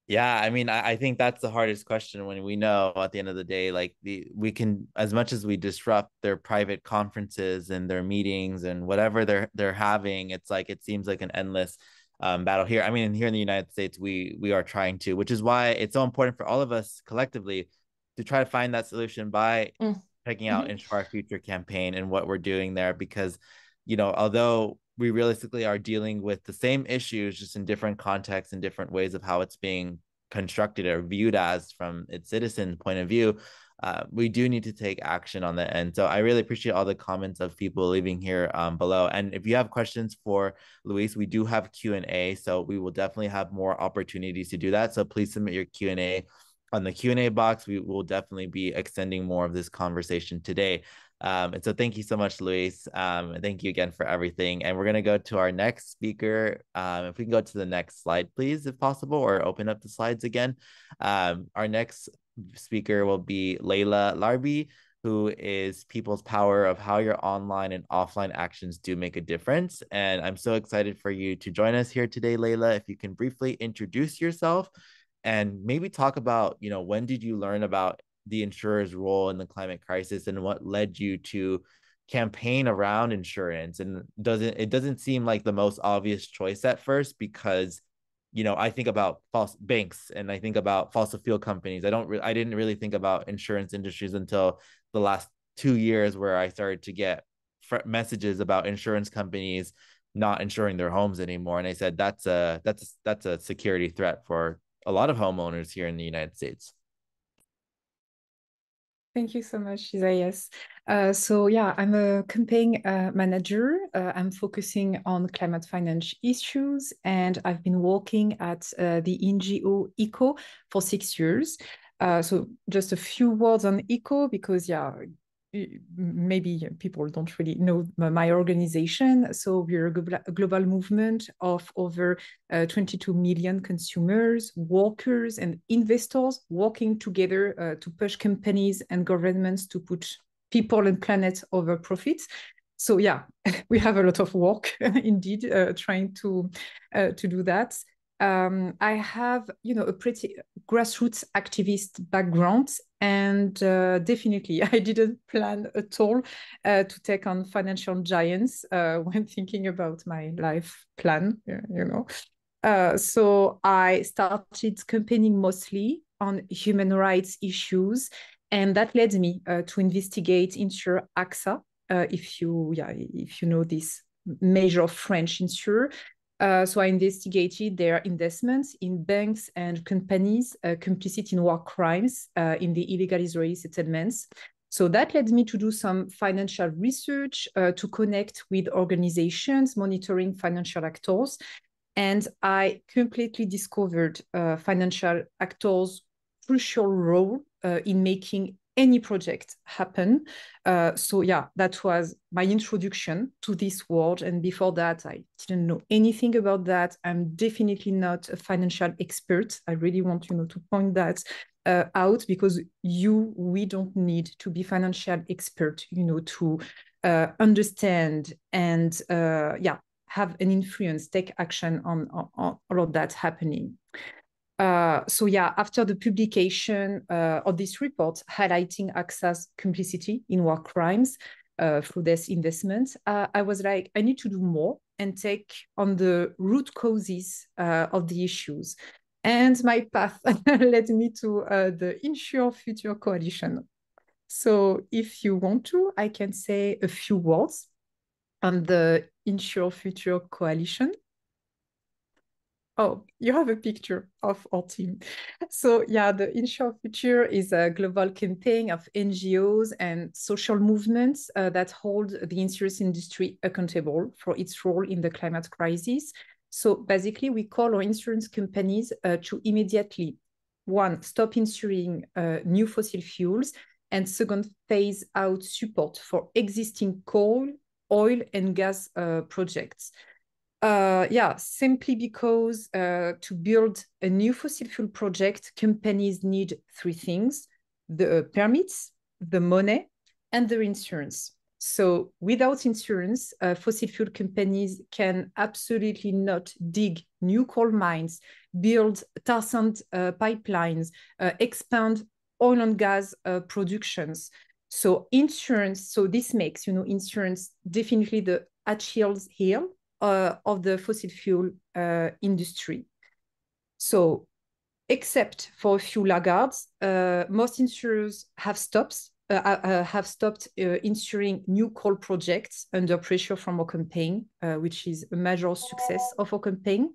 Yeah, I mean, I, I think that's the hardest question when we know at the end of the day, like the we can as much as we disrupt their private conferences and their meetings and whatever they're they're having, it's like it seems like an endless um, battle here. I mean, here in the United States, we we are trying to, which is why it's so important for all of us collectively to try to find that solution by mm. checking out mm-hmm. Insure Our Future campaign and what we're doing there because, you know, although we realistically are dealing with the same issues, just in different contexts and different ways of how it's being constructed or viewed as from its citizen point of view, uh, we do need to take action on that end. So I really appreciate all the comments of people leaving here um, below. And if you have questions for Louise, we do have Q and A, so we will definitely have more opportunities to do that. So please submit your Q and A on the Q and A box. We will definitely be extending more of this conversation today. Um, and so thank you so much, Louise. Um, and thank you again for everything. And we're going to go to our next speaker. Um, if we can go to the next slide, please, if possible, or open up the slides again. Um, our next speaker will be Leyla Larbi, who is People's Power of How Your Online and Offline Actions Do Make a Difference. And I'm so excited for you to join us here today, Leyla. If you can briefly introduce yourself and maybe talk about, you know, when did you learn about the insurer's role in the climate crisis and what led you to campaign around insurance? And doesn't it doesn't seem like the most obvious choice at first because you know i think about false banks and i think about fossil fuel companies. I don't re- i didn't really think about insurance industries until the last two years where i started to get fr- messages about insurance companies not insuring their homes anymore. And i said that's a that's that's a security threat for a lot of homeowners here in the united states Thank you so much, Isaias. Uh, so yeah, I'm a campaign uh, manager. Uh, I'm focusing on climate finance issues, and I've been working at uh, the NGO Ekō for six years. Uh, so just a few words on Ekō because yeah, maybe people don't really know my organization. So we're a global movement of over uh, 22 million consumers, workers, and investors working together uh, to push companies and governments to put people and planet over profits. So yeah, we have a lot of work indeed uh, trying to uh, to do that um, I have, you know, a pretty grassroots activist background, and uh, definitely I didn't plan at all uh, to take on financial giants uh, when thinking about my life plan. You know, uh, so I started campaigning mostly on human rights issues, and that led me uh, to investigate Insure AXA. Uh, if you, yeah, if you know this major French insurer uh, so I investigated their investments in banks and companies uh, complicit in war crimes uh, in the illegal Israeli settlements. So that led me to do some financial research uh, to connect with organizations monitoring financial actors. And I completely discovered uh, financial actors' crucial role in making any project happen. Uh, so yeah, that was my introduction to this world. And before that, I didn't know anything about that. I'm definitely not a financial expert. I really want you know to point that uh, out because you we don't need to be financial expert, you know, to uh, understand and uh, yeah have an influence, take action on, on, on all of that happening. Uh, so yeah, after the publication uh, of this report highlighting AXA's complicity in war crimes uh, through this investment, uh, I was like, I need to do more and take on the root causes uh, of the issues. And my path led me to the Insure Future Coalition. So if you want to, I can say a few words on the Insure Future Coalition. Oh, you have a picture of our team. So yeah, the Insure Future is a global campaign of NGOs and social movements uh, that hold the insurance industry accountable for its role in the climate crisis. So basically, we call our insurance companies uh, to immediately, one, stop insuring uh, new fossil fuels, and second, phase out support for existing coal, oil, and gas uh, projects. Uh, yeah, simply because uh, to build a new fossil fuel project, companies need three things the permits, the money, and the insurance. So, without insurance, uh, fossil fuel companies can absolutely not dig new coal mines, build tar sand uh, pipelines, uh, expand oil and gas uh, productions. So, insurance, so this makes, you know, insurance definitely the Achilles heel uh, of the fossil fuel uh, industry. So, except for a few laggards, uh, most insurers have stops uh, have stopped insuring new coal projects under pressure from our campaign, which is a major success of our campaign.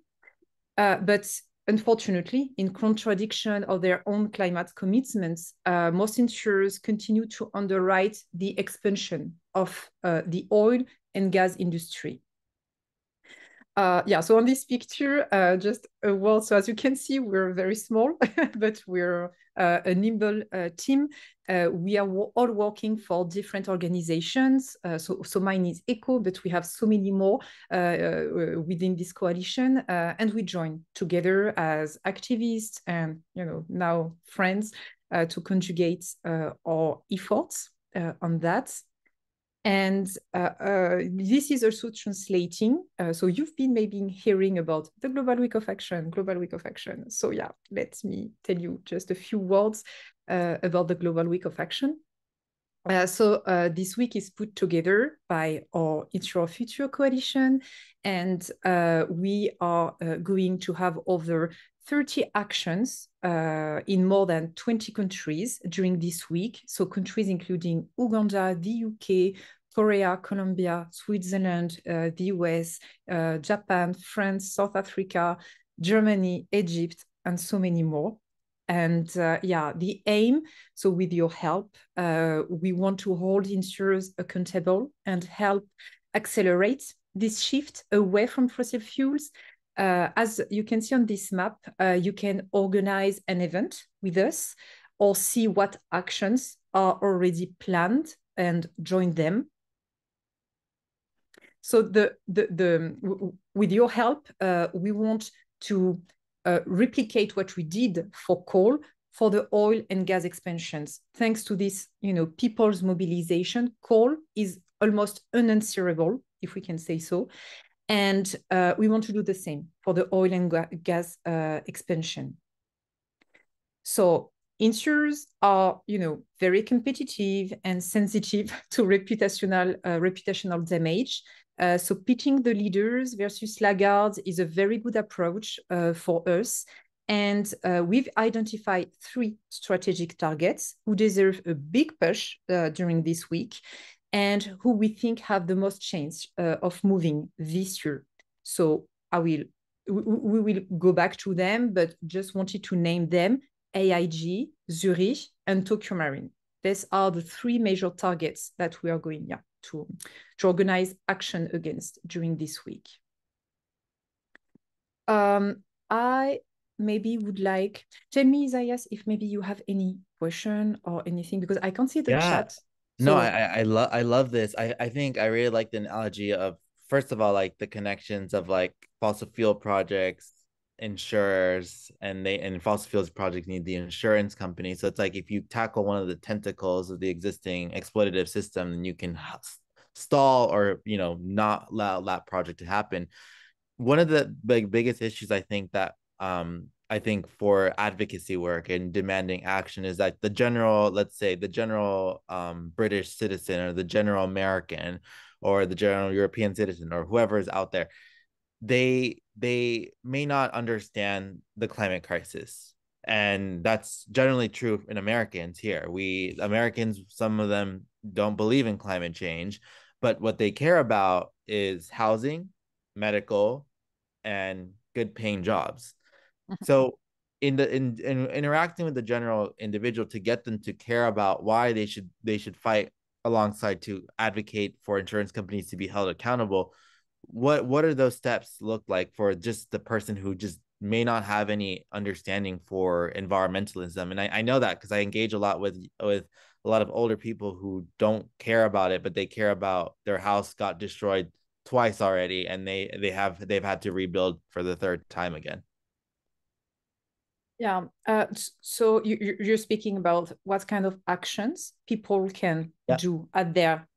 but unfortunately, in contradiction of their own climate commitments, uh, most insurers continue to underwrite the expansion of uh, the oil and gas industry. Uh, yeah, so on this picture, uh, just a world. So as you can see, we're very small, but we're uh, a nimble uh, team. Uh, we are all working for different organizations. Uh, so, so mine is Ekō, but we have so many more within this coalition, and we join together as activists and you know now friends to conjugate our efforts on that. And uh, uh, this is also translating. Uh, so you've been maybe hearing about the Global Week of Action, Global Week of Action. So yeah, let me tell you just a few words uh, about the Global Week of Action. Uh, so uh, this week is put together by our Insure Our Future coalition, and we are going to have over 30 actions uh, in more than 20 countries during this week. So countries including Uganda, the UK, Korea, Colombia, Switzerland, uh, the US, uh, Japan, France, South Africa, Germany, Egypt, and so many more. And uh, yeah, the aim, so with your help, uh, we want to hold insurers accountable and help accelerate this shift away from fossil fuels uh, as you can see on this map, uh, you can organize an event with us or see what actions are already planned and join them. So the, the, the, with your help, uh, we want to uh, replicate what we did for coal for the oil and gas expansions. Thanks to this, you know, people's mobilization, coal is almost unanswerable, if we can say so. And uh, we want to do the same for the oil and gas uh, expansion. So insurers are, you know, very competitive and sensitive to reputational uh, reputational damage. Uh, so pitching the leaders versus laggards is a very good approach uh, for us. And uh, we've identified three strategic targets who deserve a big push during this week and who we think have the most chance uh, of moving this year. So I will, we, we will go back to them, but just wanted to name them AIG, Zurich, and Tokio Marine. These are the three major targets that we are going yeah, to, to organize action against during this week. Um, I maybe would like, tell me, Isaias, if maybe you have any question or anything, because I can't see the yeah. chat. So, no, I I love I love this. I I think I really like the analogy of first of all like the connections of like fossil fuel projects, insurers, and they and fossil fuels projects need the insurance company. So it's like if you tackle one of the tentacles of the existing exploitative system, then you can stall or you know not allow that project to happen. One of the big biggest issues I think that um I think for advocacy work and demanding action is that the general, let's say the general um, British citizen or the general American or the general European citizen or whoever is out there, they they may not understand the climate crisis. And that's generally true in Americans here. We Americans, some of them don't believe in climate change, but what they care about is housing, medical, and good paying jobs. so in the in, in interacting with the general individual to get them to care about why they should they should fight alongside to advocate for insurance companies to be held accountable what what are those steps look like for just the person who just may not have any understanding for environmentalism? And i, I know that because i engage a lot with with a lot of older people who don't care about it but they care about their house got destroyed twice already and they they have they've had to rebuild for the third time again yeah. Uh, so you, you're speaking about what kind of actions people can yeah. do at their,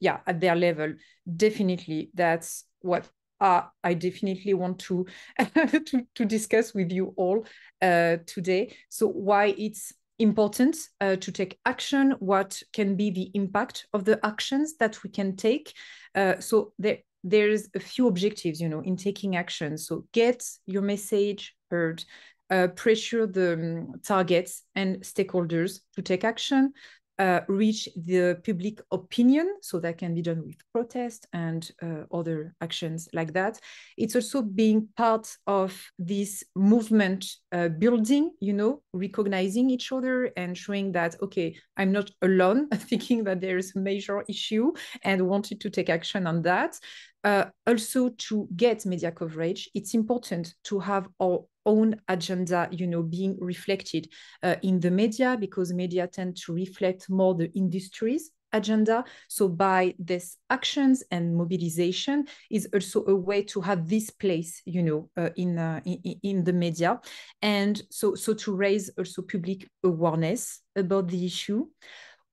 yeah, at their level. Definitely, that's what uh, I definitely want to to, to discuss with you all uh, today. So why it's important uh, to take action, what can be the impact of the actions that we can take. Uh, so there, there's a few objectives, you know, in taking action. So get your message heard, uh, pressure the um, targets and stakeholders to take action, uh, reach the public opinion. So that can be done with protest and uh, other actions like that. It's also being part of this movement uh, building, you know, recognizing each other and showing that, okay, I'm not alone thinking that there is a major issue and wanted to take action on that. Uh, also to get media coverage, it's important to have our own agenda, you know, being reflected uh, in the media because media tend to reflect more the industry's agenda. So by this actions and mobilization is also a way to have this place, you know, uh, in, uh, in, in the media, and so so to raise also public awareness about the issue.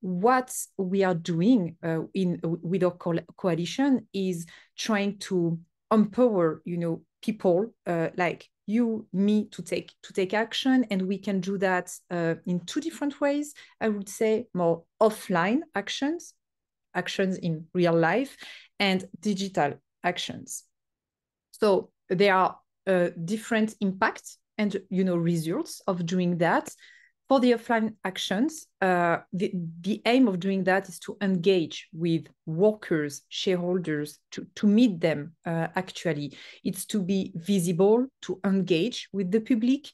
What we are doing uh, in with our co coalition is trying to empower, you know, people uh, like you me to take to take action. And we can do that uh, in two different ways i would say more offline actions actions in real life and digital actions. So there are uh, different impacts and you know results of doing that for the offline actions, uh, the, the aim of doing that is to engage with workers, shareholders, to, to meet them uh, actually. It's to be visible, to engage with the public.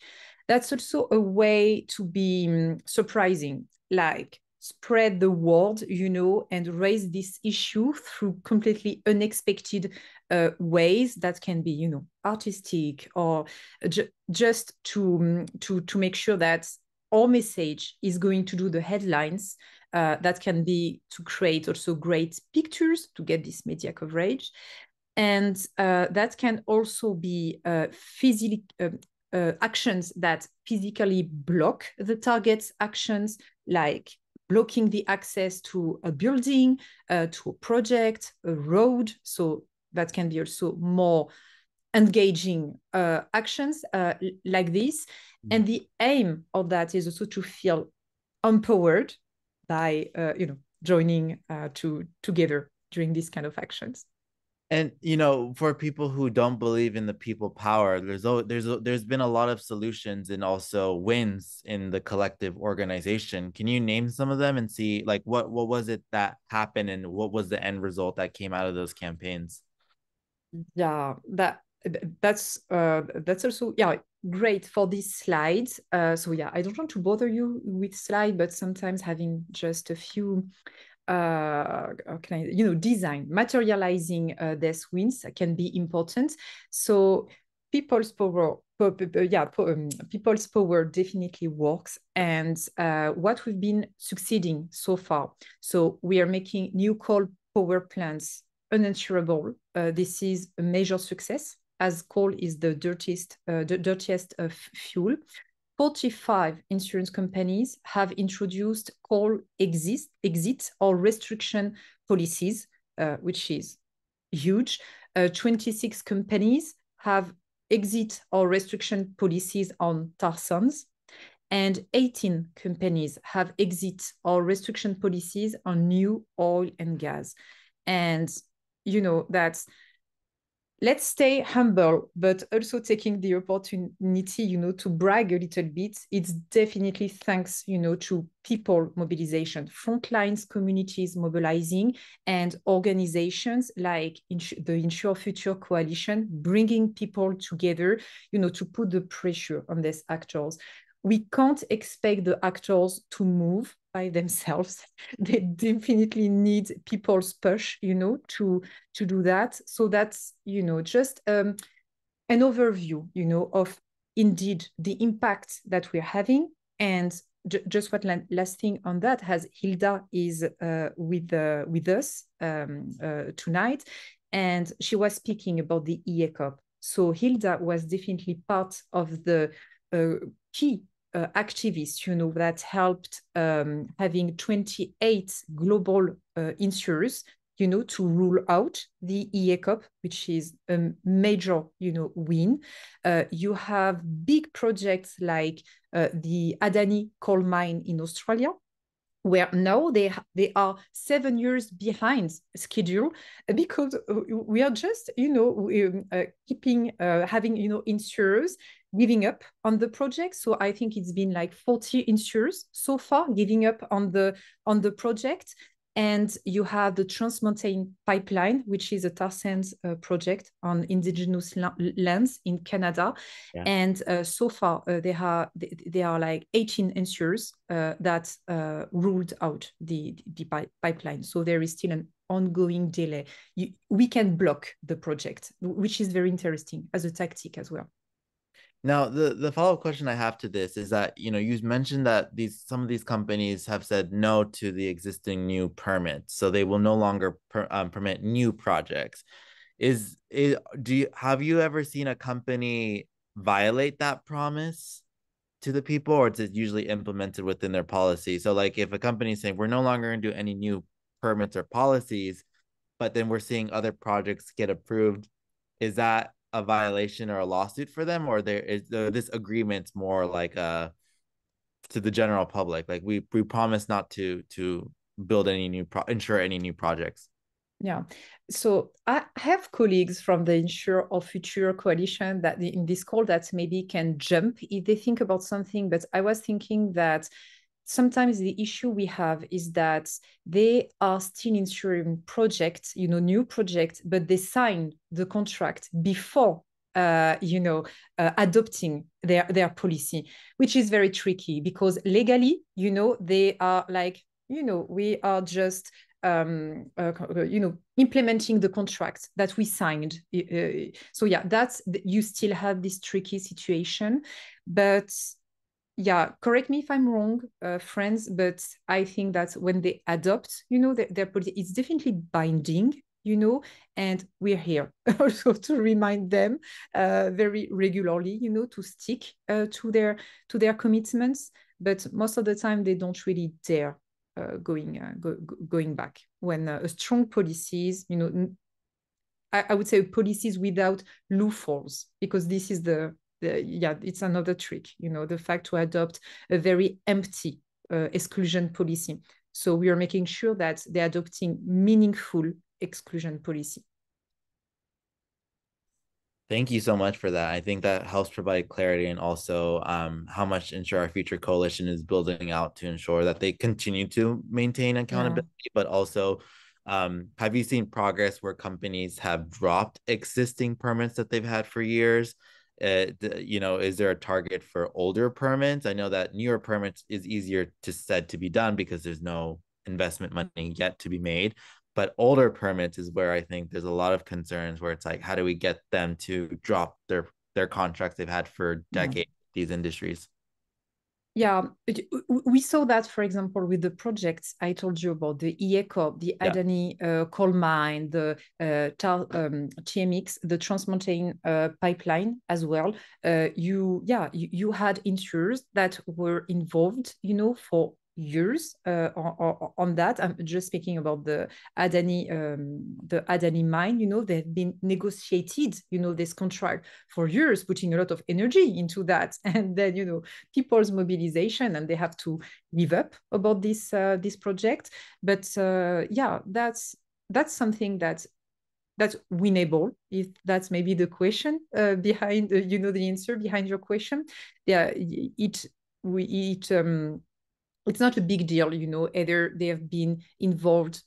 That's also a way to be um, surprising, like spread the word, you know, and raise this issue through completely unexpected uh, ways that can be, you know, artistic or ju just to, um, to, to make sure that our message is going to do the headlines uh, that can be to create also great pictures to get this media coverage. And uh, that can also be uh, physical um, uh, actions that physically block the target's actions, like blocking the access to a building, uh, to a project, a road. So that can be also more engaging uh, actions like this. Mm. And the aim of that is also to feel empowered by, uh, you know, joining uh, to together during these kind of actions. And you know, for people who don't believe in the people power, there's there's there's been a lot of solutions and also wins in the collective organization. Can you name some of them and see like what what was it that happened and what was the end result that came out of those campaigns? Yeah, that that's uh that's also yeah great for these slides. Uh, so yeah, I don't want to bother you with slide, but sometimes having just a few, uh, can I, you know, design, materializing uh, these wins can be important. So people's power, yeah, um, people's power definitely works. And uh, what we've been succeeding so far. So we are making new coal power plants uninsurable. Uh, this is a major success as coal is the dirtiest, uh, the dirtiest uh, fuel. 45 insurance companies have introduced coal exit, exit or restriction policies, uh, which is huge. Uh, 26 companies have exit or restriction policies on tar sands, and 18 companies have exit or restriction policies on new oil and gas. And you know that's let's stay humble, but also taking the opportunity, you know, to brag a little bit. It's definitely thanks, you know, to people mobilization, front lines communities mobilizing, and organizations like the Insure Future Coalition, bringing people together, you know, to put the pressure on these actors we can't expect the actors to move by themselves. They definitely need people's push you know to to do that. So that's you know just um, an overview you know of indeed the impact that we're having. And just what last thing on that has hilda is uh, with uh, with us um, uh, tonight and she was speaking about the EA EACOP. So Hilda was definitely part of the uh, key uh, activists, you know, that helped um, having 28 global uh, insurers, you know, to rule out the EACOP, which is a major, you know, win. Uh, you have big projects like uh, the Adani coal mine in Australia, where now they they are seven years behind schedule because we are just you know um, uh, keeping uh, having you know insurers giving up on the project. So i think it's been like 40 insurers so far giving up on the on the project and you have the Trans Mountain Pipeline, which is a tar sands uh, project on indigenous la lands in Canada. Yeah. And uh, so far, uh, they, are, they, they, are like 18 insurers uh, that uh, ruled out the, the pi pipeline. So there is still an ongoing delay. You, we can block the project, which is very interesting as a tactic as well. Now, the the follow up question I have to this is that you know you mentioned that these some of these companies have said no to the existing new permits, so they will no longer per, um, permit new projects. Is is do you have you ever seen a company violate that promise to the people, or is it usually implemented within their policy? So, like if a company is saying we're no longer going to do any new permits or policies, but then we're seeing other projects get approved, is that a violation or a lawsuit for them, or there is this agreement more like uh to the general public? Like we we promise not to to build any new pro- insure any new projects. Yeah. So I have colleagues from the Insure Our Future Coalition that in this call that maybe can jump if they think about something. But I was thinking that sometimes the issue we have is that they are still insuring projects, you know, new projects, but they sign the contract before uh, you know, uh, adopting their their policy, which is very tricky because legally, you know, they are like, you know, we are just, um, uh, you know, implementing the contract that we signed. Uh, so yeah, that's you still have this tricky situation, but yeah correct me if i'm wrong uh, friends but i think that when they adopt you know their, their policy it's definitely binding you know and we're here also to remind them uh, very regularly you know to stick uh, to their to their commitments but most of the time they don't really dare uh, going uh, go, going back. When a strong policies you know I, I would say policies without loopholes because this is the the, yeah, it's another trick, you know, the fact to adopt a very empty uh, exclusion policy. So we are making sure that they're adopting meaningful exclusion policy. Thank you so much for that. I think that helps provide clarity and also um, how much Insure Our Future Coalition is building out to ensure that they continue to maintain accountability, yeah. but also um, have you seen progress where companies have dropped existing permits that they've had for years? Uh, you know, is there a target for older permits? I know that newer permits is easier to said to be done because there's no investment money yet to be made. But older permits is where I think there's a lot of concerns where it's like, how do we get them to drop their their contracts they've had for decades? These industries. Yeah, we saw that, for example, with the projects I told you about the EACOP, the yeah. Adani uh, coal mine, the uh, um, TMX, the Trans Mountain uh, pipeline as well. Uh, you, yeah, you, you had insurers that were involved, you know, for years uh, on, on, that. I'm just speaking about the Adani, um, the Adani mine. You know, they've been negotiated. You know, this contract for years, putting a lot of energy into that, and then you know, people's mobilization, and they have to give up about this uh, this project. But uh, yeah, that's that's something that that's winnable if that's maybe the question uh, behind uh, you know the answer behind your question yeah it we it um it's not a big deal, you know, either they have been involved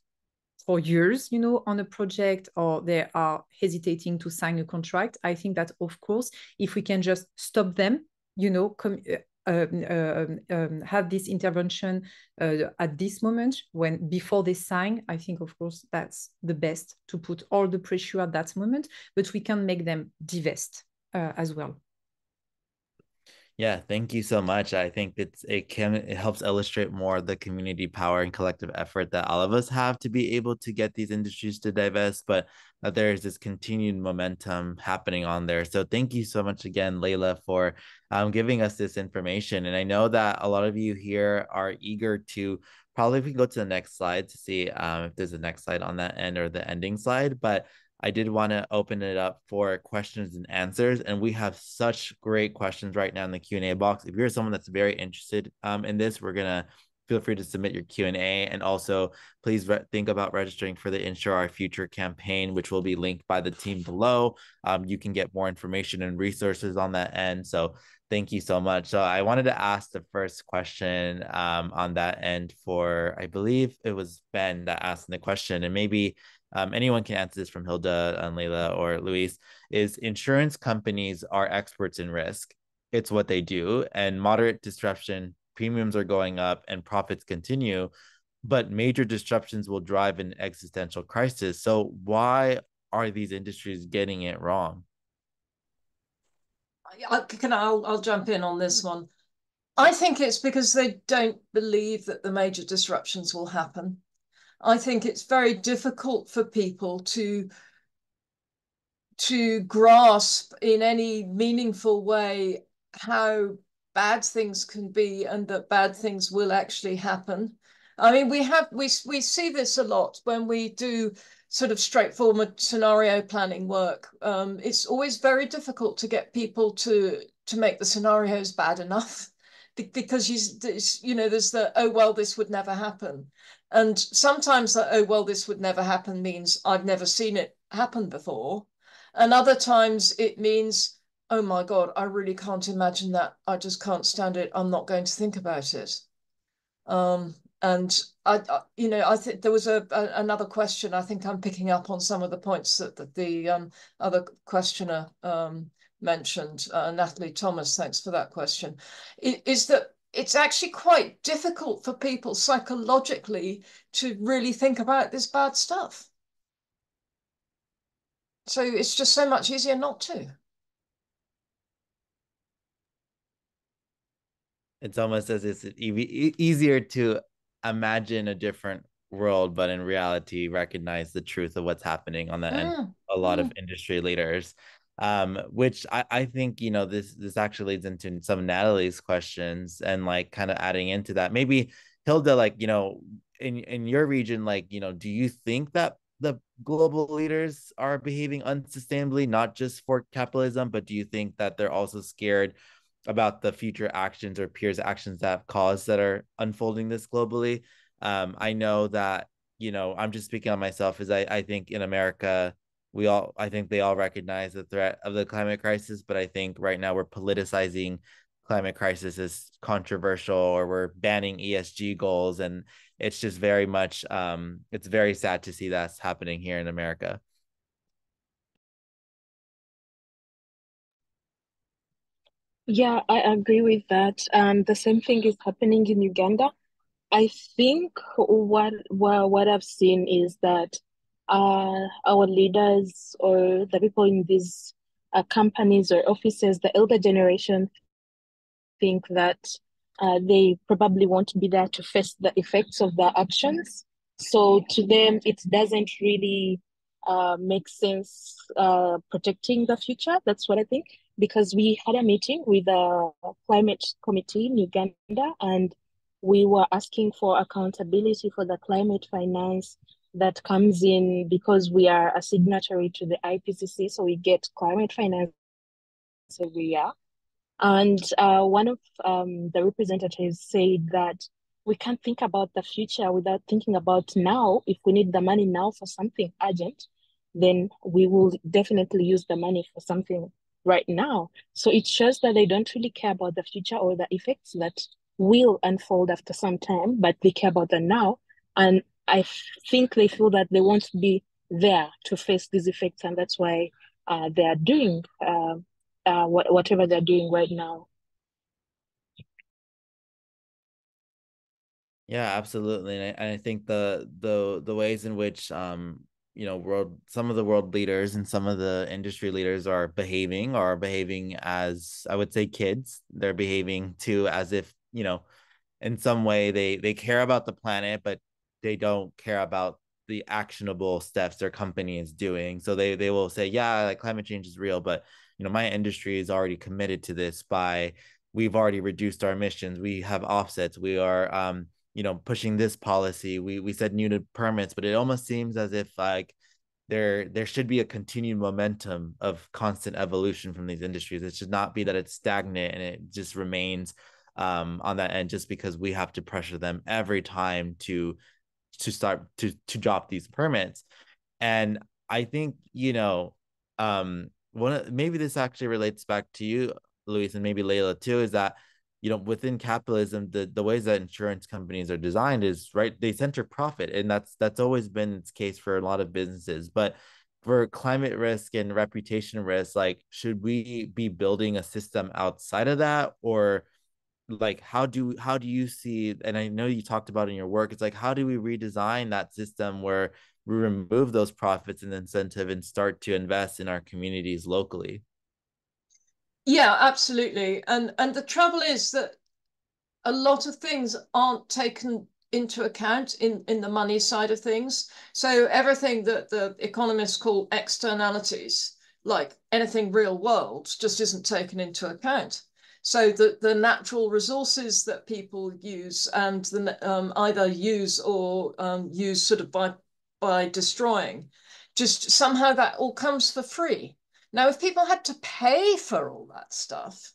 for years, you know, on a project or they are hesitating to sign a contract. I think that, of course, if we can just stop them, you know, uh, um, um, have this intervention uh, at this moment when before they sign i think of course that's the best to put all the pressure at that moment but we can make them divest uh, as well yeah, thank you so much. I think it's it can it helps illustrate more the community power and collective effort that all of us have to be able to get these industries to divest, but that there is this continued momentum happening on there. So thank you so much again, Leyla, for um, giving us this information. And I know that a lot of you here are eager to probably if we go to the next slide to see um, if there's a next slide on that end or the ending slide, but I did want to open it up for questions and answers. And we have such great questions right now in the Q&A box. If you're someone that's very interested um, in this, we're going to feel free to submit your Q&A. And also, please re- think about registering for the Insure Our Future campaign, which will be linked by the team below. Um, you can get more information and resources on that end. So thank you so much. So I wanted to ask the first question um, on that end for, I believe it was Ben that asked the question, and maybe um, anyone can answer this from Hilda and Leyla or Louise, is insurance companies are experts in risk. It's what they do. And moderate disruption premiums are going up and profits continue but major disruptions will drive an existential crisis so why are these industries getting it wrong I can I'll, I'll jump in on this one i think it's because they don't believe that the major disruptions will happen i think it's very difficult for people to to grasp in any meaningful way how bad things can be and that bad things will actually happen. I mean, we have we we see this a lot when we do sort of straightforward scenario planning work. Um, it's always very difficult to get people to to make the scenarios bad enough because you you know there's the oh well this would never happen, and sometimes the oh well this would never happen means I've never seen it happen before, and other times it means oh my God, I really can't imagine that. I just can't stand it. I'm not going to think about it. Um, and I, I, you know, I think there was a, a, another question. I think I'm picking up on some of the points that, that the um, other questioner um, mentioned. Uh, Natalie Thomas, thanks for that question. is that it's actually quite difficult for people psychologically to really think about this bad stuff. So it's just so much easier not to. it's almost as if it's e- easier to imagine a different world but in reality recognize the truth of what's happening on end mm, a lot mm. of industry leaders um which I, I think you know this this actually leads into some of natalie's questions and like kind of adding into that. Maybe hilda like you know in in your region like you know do you think that the global leaders are behaving unsustainably not just for capitalism but do you think that they're also scared about the future actions or peers actions that have caused that are unfolding this globally? Um, i know that you know i'm just speaking on myself is I, I think in america we all i think they all recognize the threat of the climate crisis but i think right now we're politicizing climate crisis as controversial or we're banning esg goals and it's just very much um, it's very sad to see that's happening here in america Yeah, I agree with that. Um, the same thing is happening in Uganda. I think what what, what I've seen is that uh, our leaders or the people in these uh, companies or offices, the elder generation, think that uh, they probably won't be there to face the effects of their actions. So to them, it doesn't really uh, make sense uh, protecting the future. That's what I think because we had a meeting with the climate committee in Uganda and we were asking for accountability for the climate finance that comes in because we are a signatory to the IPCC, so we get climate finance every year. And uh, one of um, the representatives said that we can't think about the future without thinking about now. If we need the money now for something urgent, then we will definitely use the money for something right now. So it shows that they don't really care about the future or the effects that will unfold after some time, but they care about the now. And I think they feel that they won't be there to face these effects, and that's why uh, they are doing uh, uh, what, whatever they're doing right now. Yeah, absolutely, and I, and I think the the the ways in which um you know world some of the world leaders and some of the industry leaders are behaving are behaving as i would say kids they're behaving too as if you know in some way they they care about the planet but they don't care about the actionable steps their company is doing. So they they will say yeah like climate change is real but you know my industry is already committed to this by we've already reduced our emissions. We have offsets. We are um you know pushing this policy. We we said new to permits but it almost seems as if like there there should be a continued momentum of constant evolution from these industries. It should not be that it's stagnant and it just remains um, on that end, just because we have to pressure them every time to to start to to drop these permits. And I think you know, um, one of, maybe this actually relates back to you, Louise, and maybe Leyla too, is that you know within capitalism the the ways that insurance companies are designed is right they center profit. And that's that's always been its case for a lot of businesses. But for climate risk and reputation risk like should we be building a system outside of that? Or like how do how do you see and i know you talked about in your work it's like how do we redesign that system where we remove those profits and incentive and start to invest in our communities locally yeah, absolutely. And and the trouble is that a lot of things aren't taken into account in, in the money side of things. So everything that the economists call externalities, like anything real world, just isn't taken into account. So the, the natural resources that people use and the, um, either use or um, use sort of by by destroying, just somehow that all comes for free. Now, if people had to pay for all that stuff,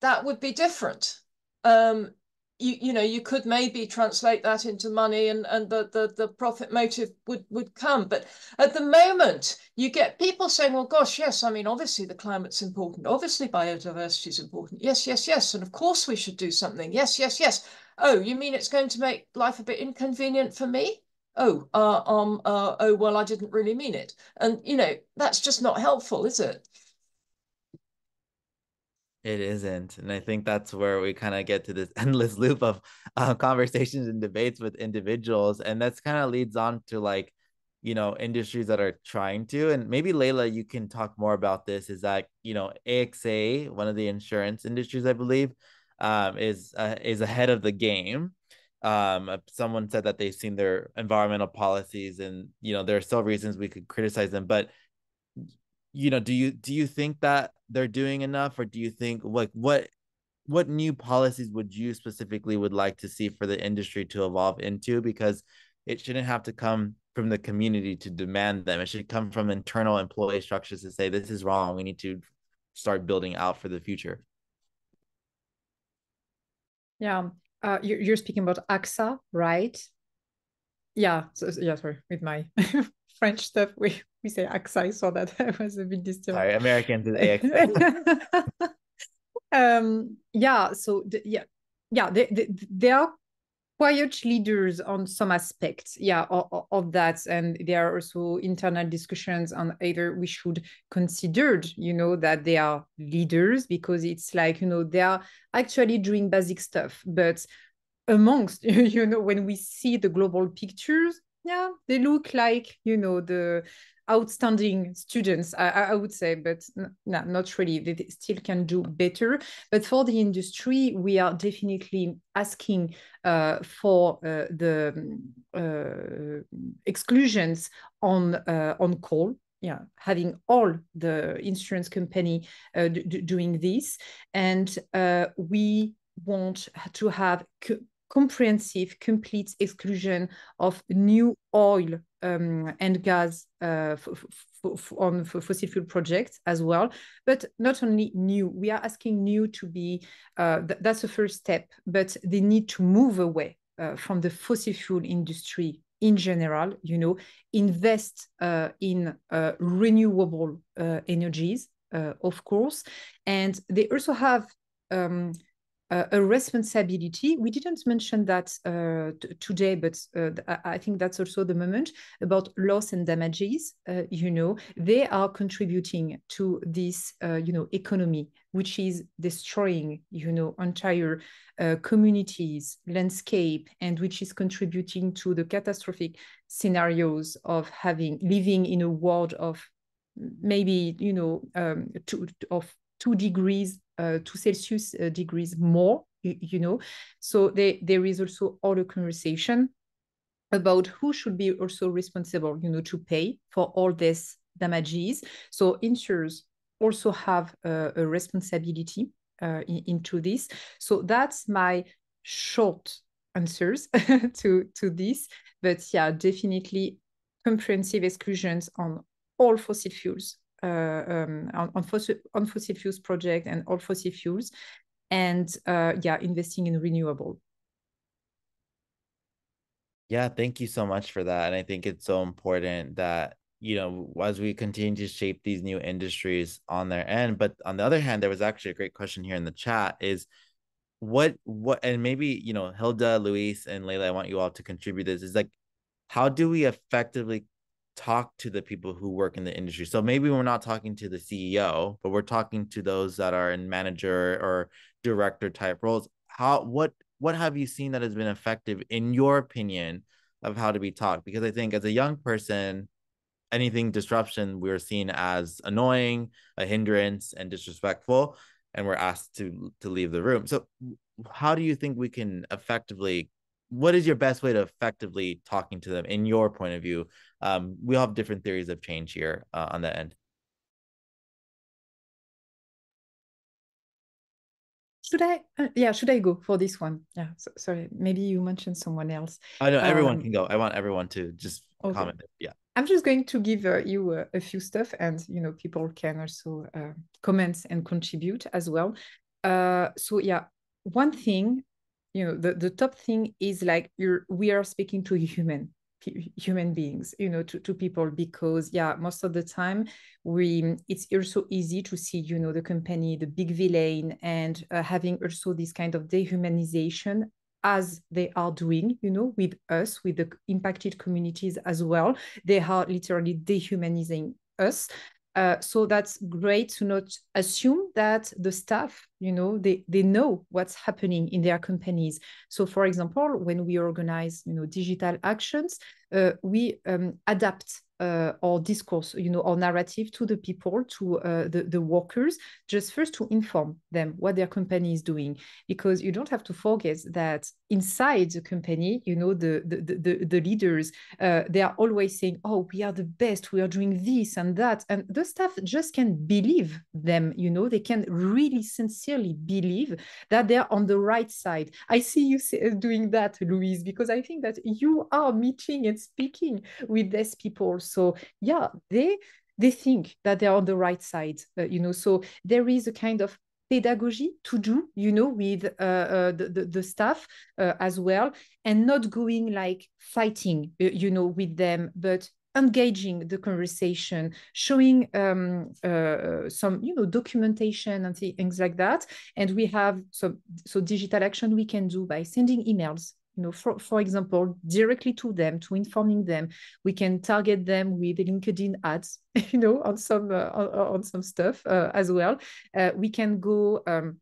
that would be different. Um, you, you know, you could maybe translate that into money and, and the, the, the profit motive would, would come. But at the moment, you get people saying, well, gosh, yes, I mean, obviously the climate's important. Obviously biodiversity is important. Yes, yes, yes. And of course we should do something. Yes, yes, yes. Oh, you mean it's going to make life a bit inconvenient for me? oh, uh, um, uh, oh, well, I didn't really mean it. And, you know, that's just not helpful, is it? It isn't. And I think that's where we kind of get to this endless loop of uh, conversations and debates with individuals. And that's kind of leads on to like, you know, industries that are trying to. And maybe Leyla, you can talk more about this. Is that, you know, AXA, one of the insurance industries, I believe, um, is uh, is ahead of the game um uh, someone said that they've seen their environmental policies and you know there are still reasons we could criticize them but you know do you do you think that they're doing enough or do you think like what what new policies would you specifically would like to see for the industry to evolve into? Because it shouldn't have to come from the community to demand them. It should come from internal employee structures to say this is wrong. We need to start building out for the future. Yeah uh, you're, speaking about AXA, right? Yeah, so, yeah, sorry, with my French stuff, we, we say AXA. I saw that I was a bit disturbed. Sorry, Americans is AXA. um, yeah, so the, yeah, yeah, they, they, they are quiet leaders on some aspects yeah of, of, that and there are also internal discussions on either we should consider you know that they are leaders because it's like you know they are actually doing basic stuff but amongst you know when we see the global pictures yeah they look like you know the outstanding students i, I would say but no, not really. They still can do better. But for the industry we are definitely asking uh, for uh, the uh, exclusions on uh, on coal. Yeah having all the insurance company uh, doing this. And uh, we want to have comprehensive, complete exclusion of new oil um, and gas uh, on fossil fuel projects as well. But not only new, we are asking new to be, uh, th that's the first step, but they need to move away uh, from the fossil fuel industry in general, you know, invest uh, in uh, renewable uh, energies, of course. And they also have um, uh, a responsibility. We didn't mention that uh, today, but uh, I think that's also the moment about loss and damages. Uh, you know, they are contributing to this, uh, you know, economy, which is destroying, you know, entire uh, communities, landscape, and which is contributing to the catastrophic scenarios of having living in a world of maybe, you know, um, two, of two degrees uh, two Celsius uh, degrees more, you, you, know. So they, there is also all a conversation about who should be also responsible, you know, to pay for all these damages. So insurers also have uh, a responsibility uh, in, into this. So that's my short answers to to this. But yeah, definitely comprehensive exclusions on all fossil fuels um, on, on, fossil, on fossil fuels project and all fossil fuels. and uh, yeah, investing in renewable. Yeah, thank you so much for that. And I think it's so important that, you know, as we continue to shape these new industries on their end. But on the other hand, there was actually a great question here in the chat is what what and maybe you know Hilda, Louise, and Leyla, I want you all to contribute this is like how do we effectively talk to the people who work in the industry? So maybe we're not talking to the CEO, but we're talking to those that are in manager or director type roles. How what what have you seen that has been effective in your opinion of how to be taught? Because I think as a young person, anything disruption we're seen as annoying, a hindrance, and disrespectful, and we're asked to to leave the room. So, how do you think we can effectively? What is your best way to effectively talking to them in your point of view? Um, we all have different theories of change here uh, on that end. should I? Uh, yeah, should I go for this one? Yeah. So, sorry, maybe you mentioned someone else. I know everyone um, can go. I want everyone to just okay. comment. Yeah. I'm just going to give uh, you uh, a few stuff, and you know, people can also uh, comment and contribute as well. Uh, so yeah, one thing, you know, the the top thing is like you're we are speaking to a human human beings you know to, to people because yeah most of the time we it's also easy to see you know the company the big villain and uh, having also this kind of dehumanization as they are doing, you know, with us, with the impacted communities as well. They are literally dehumanizing us. Uh, so that's great to not assume that the staff, you know, they, they know what's happening in their companies. So for example, when we organize, you know, digital actions, uh, we um, adapt uh, our discourse, you know, our narrative to the people, to uh, the, the workers, just first to inform them what their company is doing. Because you don't have to forget that inside the company, you know, the, the, the, the leaders, uh, they are always saying, oh, we are the best, we are doing this and that. And the staff just can believe them, you know, they can really sincerely believe that they're on the right side. I see you doing that, Louise, because I think that you are meeting and speaking with these people so yeah they they think that they're on the right side uh, you know so there is a kind of pedagogy to do you know with uh, uh, the, the, the staff uh, as well and not going like fighting uh, you know with them but engaging the conversation showing um, uh, some you know documentation and things like that. And we have so so digital action we can do by sending emails you know, for, for example, directly to them, to informing them. We can target them with LinkedIn ads, you know, on some uh, on, on, some stuff uh, as well. Uh, we can go um,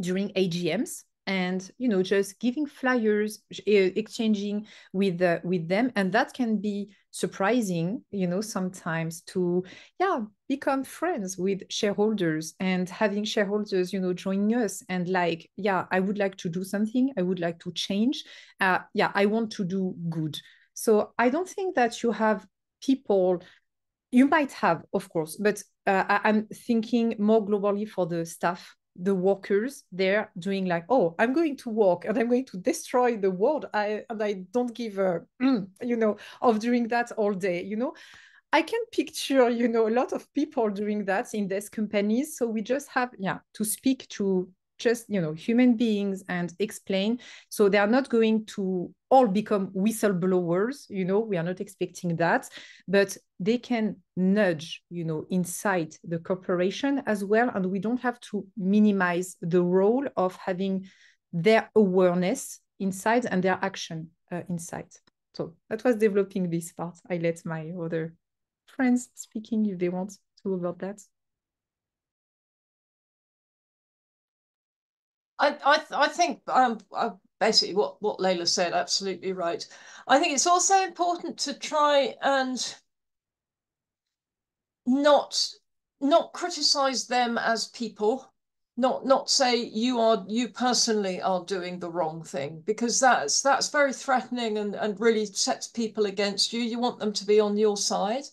during AGMs and you know just giving flyers exchanging with uh, with them. And that can be surprising you know sometimes to yeah become friends with shareholders and having shareholders you know joining us and like yeah i would like to do something. I would like to change. Uh, yeah i want to do good. So i don't think that you have people you might have of course but uh, i'm thinking more globally for the staff the workers they're doing like oh i'm going to walk and i'm going to destroy the world. I and i don't give a you know of doing that all day you know? I can picture you know a lot of people doing that in these companies. So we just have yeah to speak to just you know human beings and explain. So they are not going to all become whistleblowers you know we are not expecting that but they can nudge you know inside the corporation as well. And we don't have to minimize the role of having their awareness inside and their action uh, inside. So that was developing this part. I let my other friends speaking if they want to about that I I, I think um, uh, basically what what Leyla said absolutely right. I think it's also important to try and not not criticize them as people not not say you are you personally are doing the wrong thing because that's that's very threatening and and really sets people against you you want them to be on your side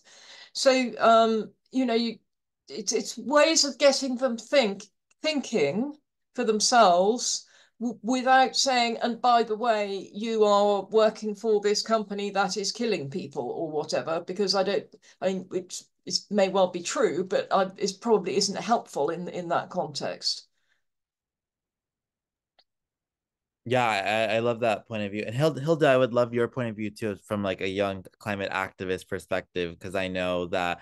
so um you know you it's it's ways of getting them think thinking for themselves without saying, and by the way, you are working for this company that is killing people or whatever, because I don't, I mean, it, may well be true, but it probably isn't helpful in, in that context. Yeah, I, I love that point of view. And Hilda, Hilda, I would love your point of view too, from like a young climate activist perspective, because I know that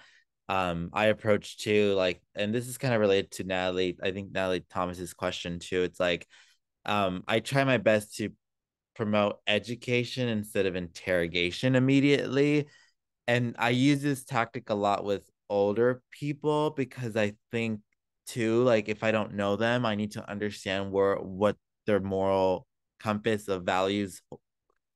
um I approach too, like, and this is kind of related to Natalie, I think Natalie Thomas's question too. It's like um I try my best to promote education instead of interrogation immediately. And I use this tactic a lot with older people because I think too, like if I don't know them, I need to understand where what their moral compass of values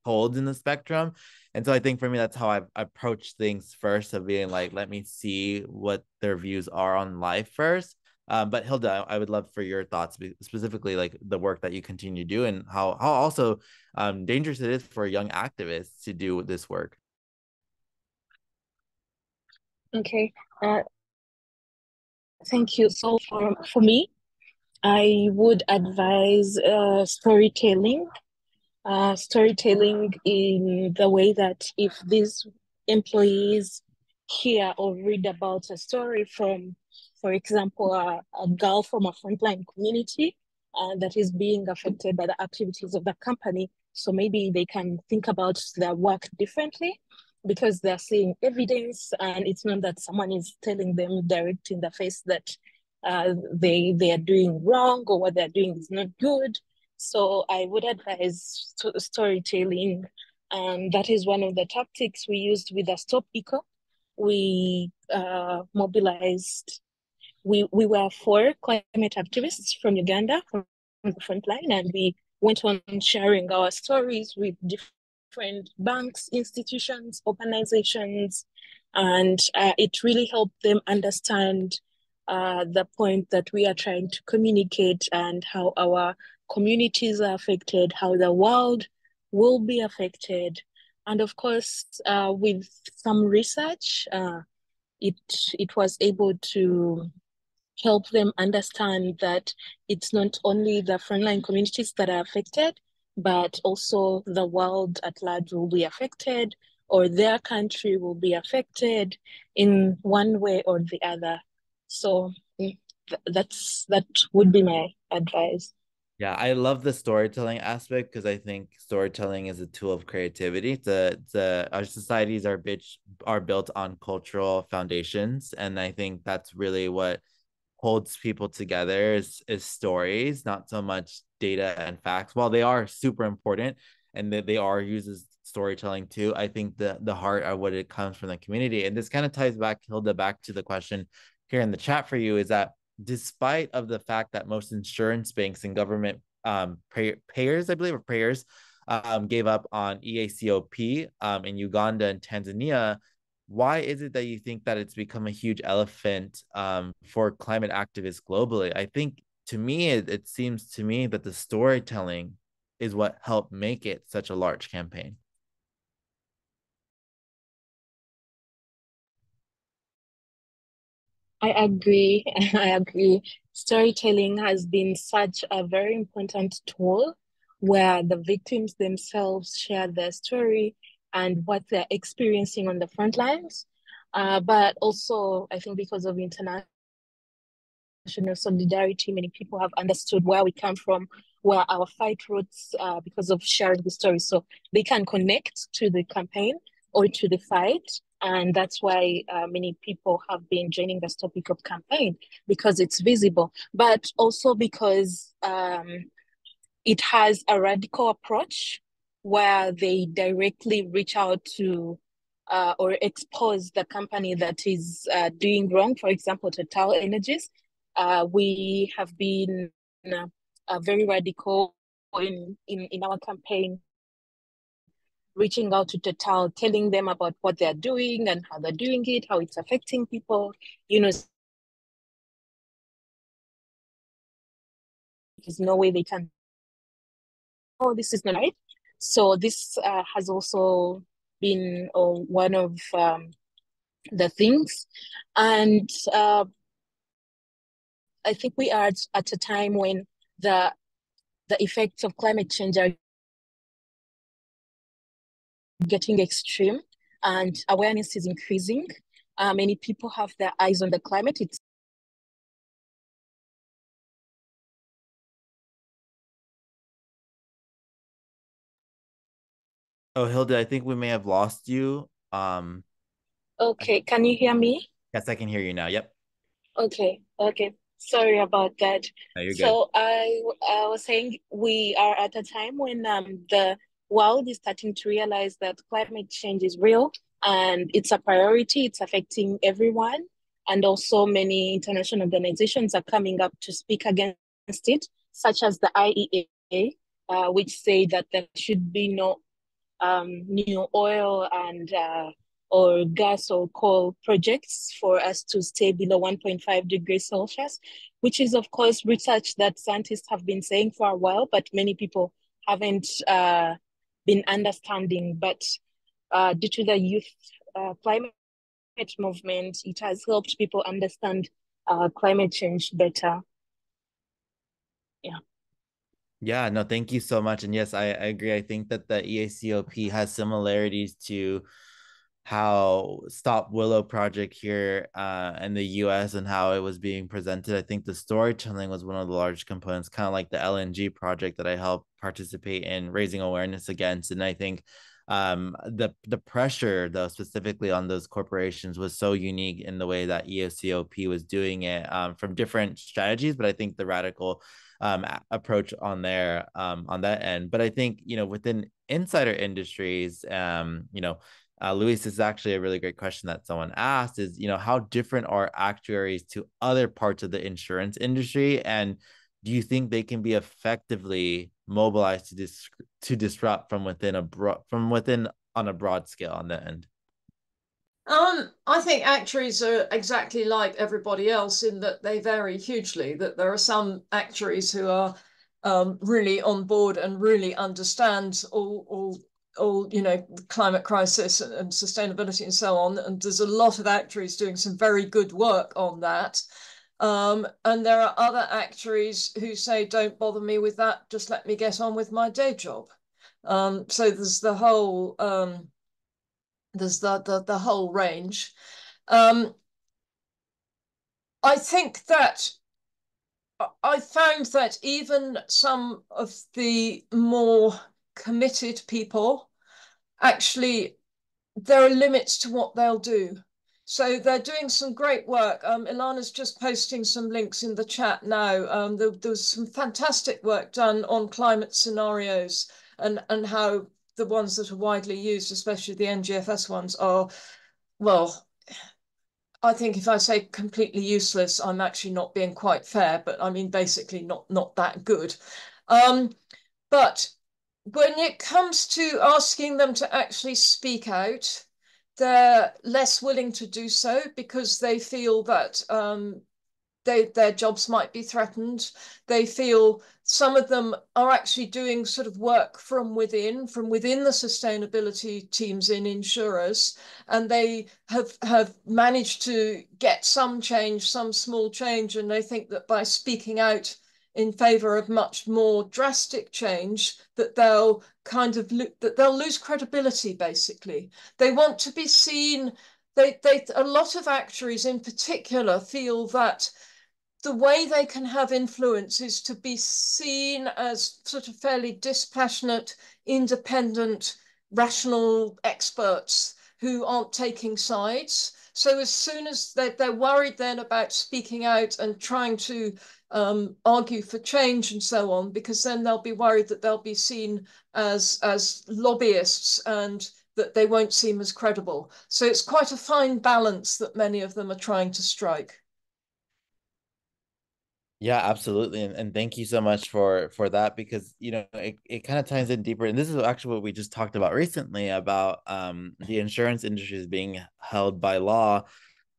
holds in the spectrum. And so I think for me, that's how I've approached things first of being like, let me see what their views are on life first. Um, but Hilda, I would love for your thoughts, specifically like the work that you continue to do and how, how also um, dangerous it is for young activists to do this work. Okay. Uh, thank you. So for, for me, I would advise uh, storytelling. Uh, storytelling in the way that if these employees hear or read about a story from, for example, a, a girl from a frontline community uh, that is being affected by the activities of the company, so maybe they can think about their work differently because they're seeing evidence and it's not that someone is telling them direct in the face that uh, they they are doing wrong or what they're doing is not good. So I would advise st- storytelling, and that is one of the tactics we used with the Stop EACOP. We uh, mobilized. We we were four climate activists from Uganda from the front line, and we went on sharing our stories with different banks, institutions, organizations, and uh, it really helped them understand uh, the point that we are trying to communicate and how our communities are affected, how the world will be affected. And of course, uh, with some research, uh, it, it was able to help them understand that it's not only the frontline communities that are affected, but also the world at large will be affected or their country will be affected in one way or the other. So mm, that's that would be my advice. Yeah, I love the storytelling aspect because I think storytelling is a tool of creativity. The the our societies are bitch are built on cultural foundations, and I think that's really what holds people together is is stories, not so much data and facts. While they are super important and that they are used as storytelling too, I think the the heart of what it comes from the community. And this kind of ties back, Hilda, back to the question here in the chat for you is that despite of the fact that most insurance banks and government um, pay- payers, I believe, or payers, um, gave up on EACOP um, in Uganda and Tanzania, why is it that you think that it's become a huge elephant um, for climate activists globally? I think to me, it, it seems to me that the storytelling is what helped make it such a large campaign. I agree. I agree. Storytelling has been such a very important tool where the victims themselves share their story and what they're experiencing on the front lines. Uh, but also, I think because of international solidarity, many people have understood where we come from, where our fight roots, uh, because of sharing the story. So they can connect to the campaign or to the fight and that's why uh, many people have been joining the Stop EACOP campaign because it's visible, but also because um, it has a radical approach where they directly reach out to uh, or expose the company that is uh, doing wrong. For example, Total Energies. Uh, we have been uh, very radical in, in, in our campaign reaching out to Total, telling them about what they're doing and how they're doing it, how it's affecting people. You know, there's no way they can. Oh, this is not right. So this uh, has also been uh, one of um, the things, and uh, I think we are at a time when the the effects of climate change are getting extreme and awareness is increasing. Uh, many people have their eyes on the climate. It's Oh, Hilda, I think we may have lost you. Um, Okay, can you hear me? yes, I can hear you now. Yep. Okay, okay. Sorry about that. No, you're good. So I I was saying we are at a time when um the world is starting to realize that climate change is real and it's a priority. It's affecting everyone, and also many international organizations are coming up to speak against it, such as the IEA, uh, which say that there should be no um, new oil and uh, or gas or coal projects for us to stay below 1.5 degrees Celsius, which is, of course, research that scientists have been saying for a while, but many people haven't uh, been understanding. But uh, due to the youth uh, climate movement, it has helped people understand uh, climate change better. Yeah. Yeah, no, thank you so much. And yes, I, I agree. I think that the EACOP has similarities to how Stop Willow project here uh, in the US and how it was being presented. I think the storytelling was one of the large components, kind of like the LNG project that I helped participate in raising awareness against. And I think um the the pressure though specifically on those corporations was so unique in the way that EACOP was doing it um, from different strategies but I think the radical um, approach on there um, on that end but I think you know within insider industries um, you know uh, Louise, this is actually a really great question that someone asked is, you know, how different are actuaries to other parts of the insurance industry? And do you think they can be effectively mobilized to dis- to disrupt from within a broad from within on a broad scale on the end? Um, I think actuaries are exactly like everybody else in that they vary hugely. That there are some actuaries who are um, really on board and really understand all all all you know climate crisis and, and, sustainability and so on and there's a lot of actuaries doing some very good work on that. Um, and there are other actuaries who say don't bother me with that just let me get on with my day job. Um, so there's the whole um, there's the, the the whole range. Um, i think that I found that even some of the more committed people, actually, there are limits to what they'll do. So they're doing some great work. Um, Ilana's just posting some links in the chat now. Um, there, there was some fantastic work done on climate scenarios and, and how the ones that are widely used, especially the NGFS ones, are, well, I think if I say completely useless, I'm actually not being quite fair, but I mean basically not not that good. Um, but when it comes to asking them to actually speak out, they're less willing to do so because they feel that um, they, their jobs might be threatened. They feel some of them are actually doing sort of work from within, from within the sustainability teams in insurers, and they have have managed to get some change, some small change, and they think that by speaking out in favor of much more drastic change that they'll kind of that they'll lose credibility basically. They want to be seen they they a lot of actuaries in particular feel that the way they can have influence is to be seen as sort of fairly dispassionate independent rational experts who aren't taking sides so as soon as they're, they're worried then about speaking out and trying to um, argue for change and so on, because then they'll be worried that they'll be seen as as lobbyists and that they won't seem as credible. So it's quite a fine balance that many of them are trying to strike. Yeah, absolutely. And, and thank you so much for for that because you know it, it kind of ties in deeper. And this is actually what we just talked about recently about um the insurance industry is being held by law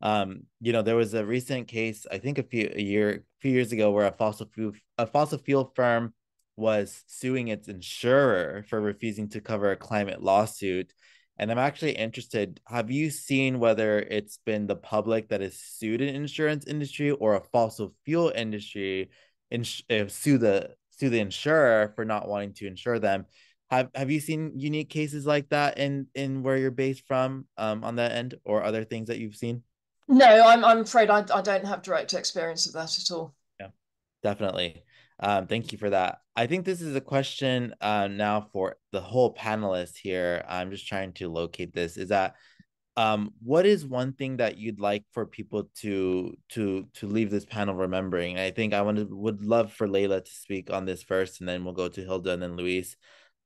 um, you know, there was a recent case, I think a few a year, few years ago, where a fossil fuel a fossil fuel firm was suing its insurer for refusing to cover a climate lawsuit. And I'm actually interested. Have you seen whether it's been the public that is sued an insurance industry or a fossil fuel industry in, uh, sue the sue the insurer for not wanting to insure them? Have Have you seen unique cases like that in in where you're based from um, on that end, or other things that you've seen? No, I'm I'm afraid I I don't have direct experience of that at all. Yeah, definitely. Um, thank you for that. I think this is a question uh, now for the whole panelists here. I'm just trying to locate this. Is that um, what is one thing that you'd like for people to to to leave this panel remembering? I think I would would love for Leyla to speak on this first, and then we'll go to Hilda and then Louise.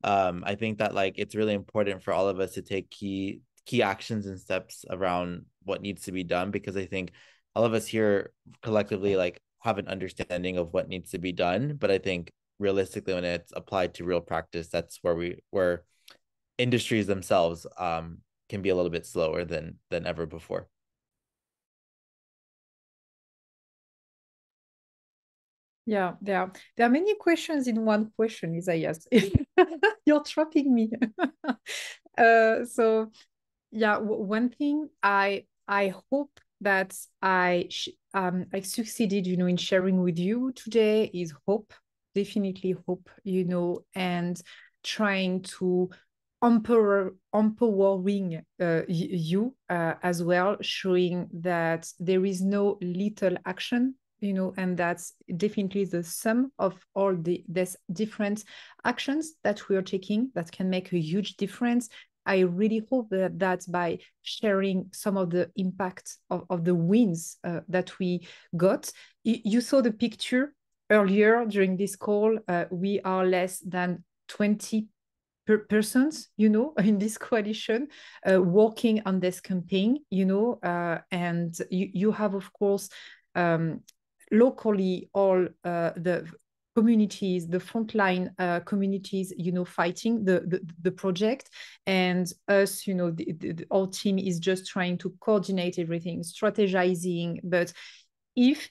Um, I think that like it's really important for all of us to take key key actions and steps around what needs to be done because I think all of us here collectively like have an understanding of what needs to be done but i think realistically when it's applied to real practice that's where we where industries themselves um can be a little bit slower than than ever before Yeah, there are, there are many questions in one question, is Isaias. You're trapping me. uh, so, yeah, one thing I I hope that I um, I succeeded, you know, in sharing with you today is hope, definitely hope, you know, and trying to empower empowering uh, you uh, as well, showing that there is no little action you know and that's definitely the sum of all the these different actions that we are taking that can make a huge difference I really hope that, that by sharing some of the impact of, of the wins uh, that we got, you, saw the picture earlier during this call. Uh, we are less than 20 per persons, you know, in this coalition uh, working on this campaign, you know, uh, and you, you have, of course, um, locally all uh, the communities, the frontline uh, communities, you know, fighting the, the, the project, and us, you know, the, the, our team is just trying to coordinate everything, strategizing. But if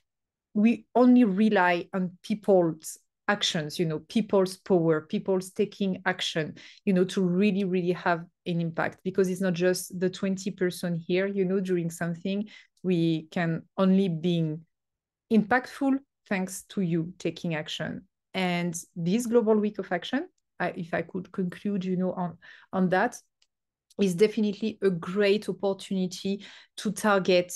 we only rely on people's actions, you know, people's power, people's taking action, you know, to really, really have an impact, because it's not just the 20 person here, you know, doing something. We can only being impactful thanks to you taking action. And this global week of action, I, if I could conclude, you know, on on that, is definitely a great opportunity to target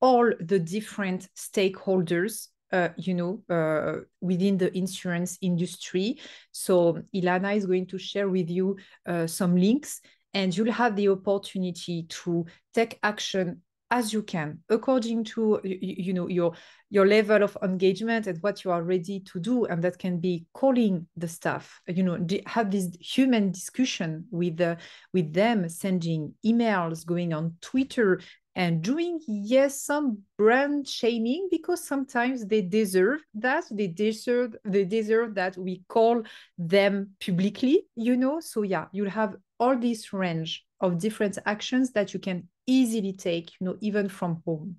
all the different stakeholders uh, you know, uh, within the insurance industry. So Ilana is going to share with you uh, some links and you'll have the opportunity to take action as you can according to you, you know your your level of engagement and what you are ready to do and that can be calling the staff you know have this human discussion with uh, with them sending emails going on twitter and doing yes some brand shaming because sometimes they deserve that they deserve they deserve that we call them publicly you know? So yeah you'll have all this range of different actions that you can easily take, you know, even from home.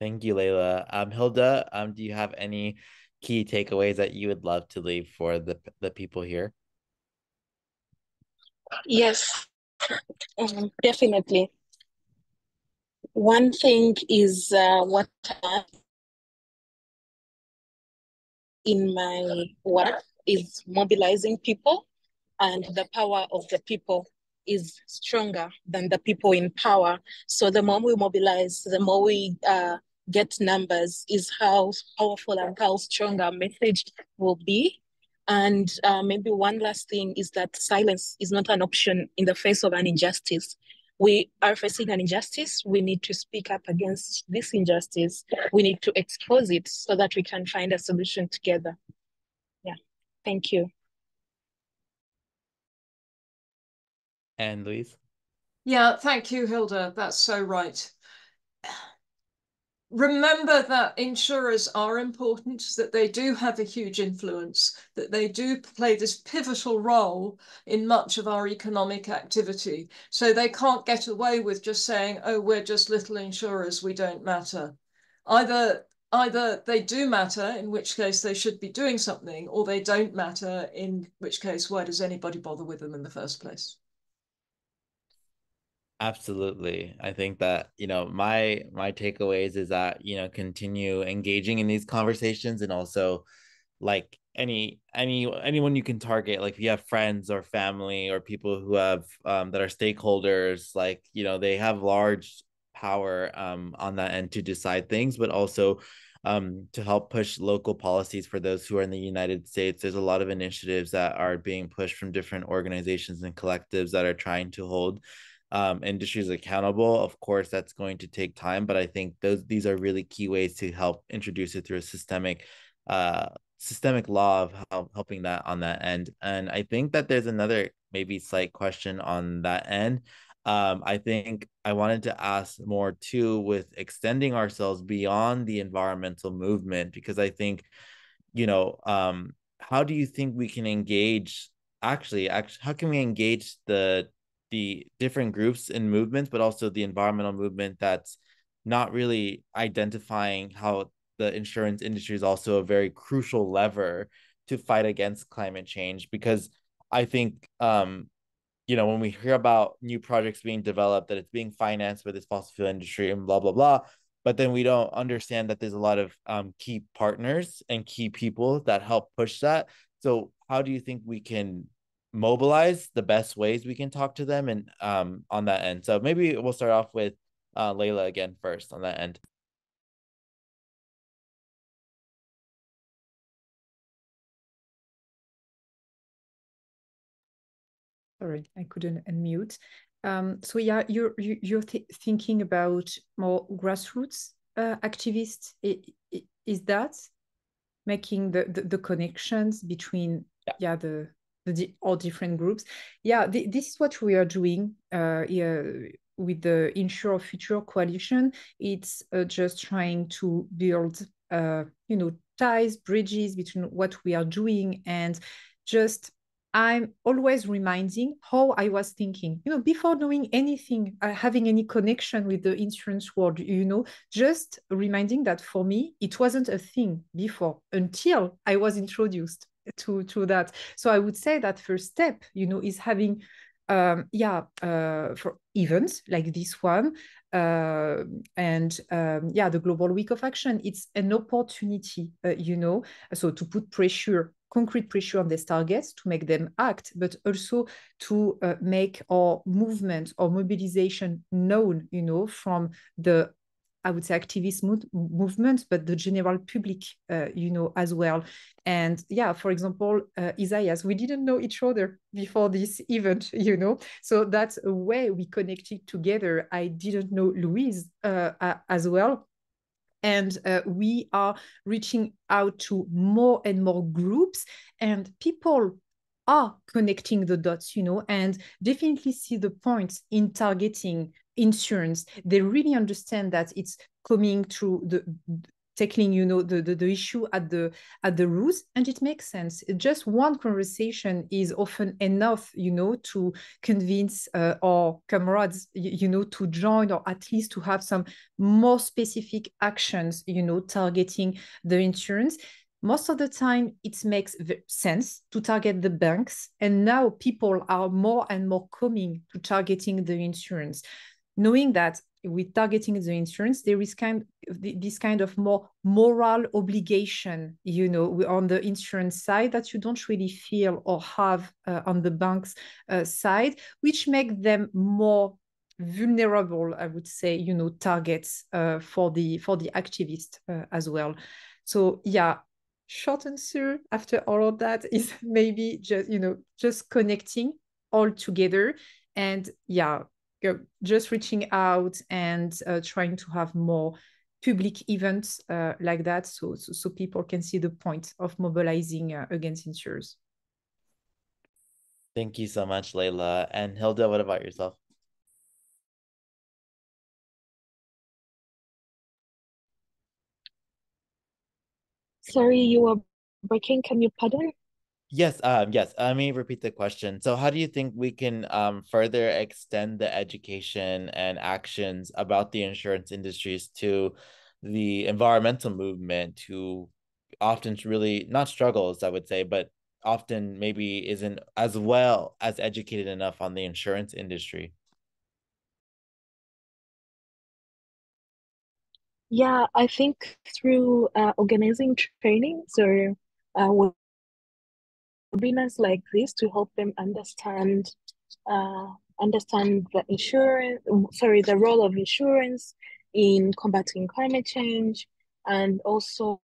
Thank you, Leyla. Um, Hilda, um, do you have any key takeaways that you would love to leave for the the people here? Yes, um, definitely. One thing is uh, what in my work is mobilizing people and the power of the people is stronger than the people in power. So the more we mobilize, the more we uh, get numbers, is how powerful and how strong our message will be. And uh, maybe one last thing is that silence is not an option in the face of an injustice. We are facing an injustice. We need to speak up against this injustice. We need to expose it so that we can find a solution together. Yeah, thank you. And Louise? Yeah, thank you, Hilda. That's so right. Remember that insurers are important, that they do have a huge influence, that they do play this pivotal role in much of our economic activity. So they can't get away with just saying, oh, we're just little insurers, we don't matter. Either either they do matter, in which case they should be doing something, or they don't matter, in which case, why does anybody bother with them in the first place? Absolutely. I think that, you know, my my takeaways is that, you know, continue engaging in these conversations and also like any any anyone you can target like if you have friends or family or people who have um that are stakeholders like, you know, they have large power um, on that end to decide things, but also um, to help push local policies for those who are in the United States. There's a lot of initiatives that are being pushed from different organizations and collectives that are trying to hold um, industries accountable. Of course, that's going to take time, but I think those these are really key ways to help introduce it through a systemic uh, systemic law of how, helping that on that end. And I think that there's another maybe slight question on that end. Um, I think I wanted to ask more too with extending ourselves beyond the environmental movement because I think, you know, um, how do you think we can engage actually actually how can we engage the the different groups and movements, but also the environmental movement that's not really identifying how the insurance industry is also a very crucial lever to fight against climate change? Because I think um you know when we hear about new projects being developed that it's being financed by this fossil fuel industry and blah blah blah. But then we don't understand that there's a lot of um, key partners and key people that help push that. So how do you think we can mobilize the best ways we can talk to them and um on that end? So maybe we'll start off with uh leyla again first on that end Sorry, I couldn't unmute. Um, so yeah, you're you're th thinking about more grassroots uh, activists. Is that making the, the, the connections between yeah, yeah the the all different groups? Yeah, th this is what we are doing. Uh, yeah, with the Insure Future Coalition, it's uh, just trying to build, uh, you know, ties, bridges between what we are doing and just I'm always reminding how I was thinking, you know, before knowing anything, uh, having any connection with the insurance world, you know, just reminding that for me, it wasn't a thing before until I was introduced to, to that. So I would say that first step, you know, is having, um, yeah, uh, for events like this one, uh, and um, yeah, the Global Week of Action, it's an opportunity, uh, you know, so to put pressure concrete pressure on these targets to make them act, but also to uh, make our movement or mobilization known, you know, from the I would say activist mo- movement, but the general public, uh, you know, as well. And yeah, for example, uh, Isaias, we didn't know each other before this event, you know, so that's a way we connected together. I didn't know Louise uh, as well and uh, we are reaching out to more and more groups and people are connecting the dots you know and definitely see the point in targeting insurance. They really understand that it's coming through the tackling you know the, the, the issue at the at the roots and it makes sense. Just one conversation is often enough you know to convince uh, our comrades you, you know to join or at least to have some more specific actions you know targeting the insurance. Most of the time it makes sense to target the banks and now people are more and more coming to targeting the insurance knowing that with targeting the insurance, there is kind this kind of more moral obligation, you know, on the insurance side that you don't really feel or have uh, on the bank's uh, side, which make them more vulnerable, I would say, you know, targets uh, for the for the activist uh, as well. So yeah, short answer after all of that is maybe just you know just connecting all together and yeah just reaching out and uh, trying to have more public events uh, like that so, so, so people can see the point of mobilizing uh, against insurers. Thank you so much, Leyla. And Hilda, what about yourself? Sorry, you were breaking. Can you pardon? Yes, um, yes. Let me repeat the question. So, how do you think we can um, further extend the education and actions about the insurance industries to the environmental movement, who often really not struggles, I would say, but often maybe isn't as well as educated enough on the insurance industry? Yeah, I think through uh, organizing trainings or uh, webinars like this to help them understand uh, understand the insurance, sorry, the role of insurance in combating climate change, and also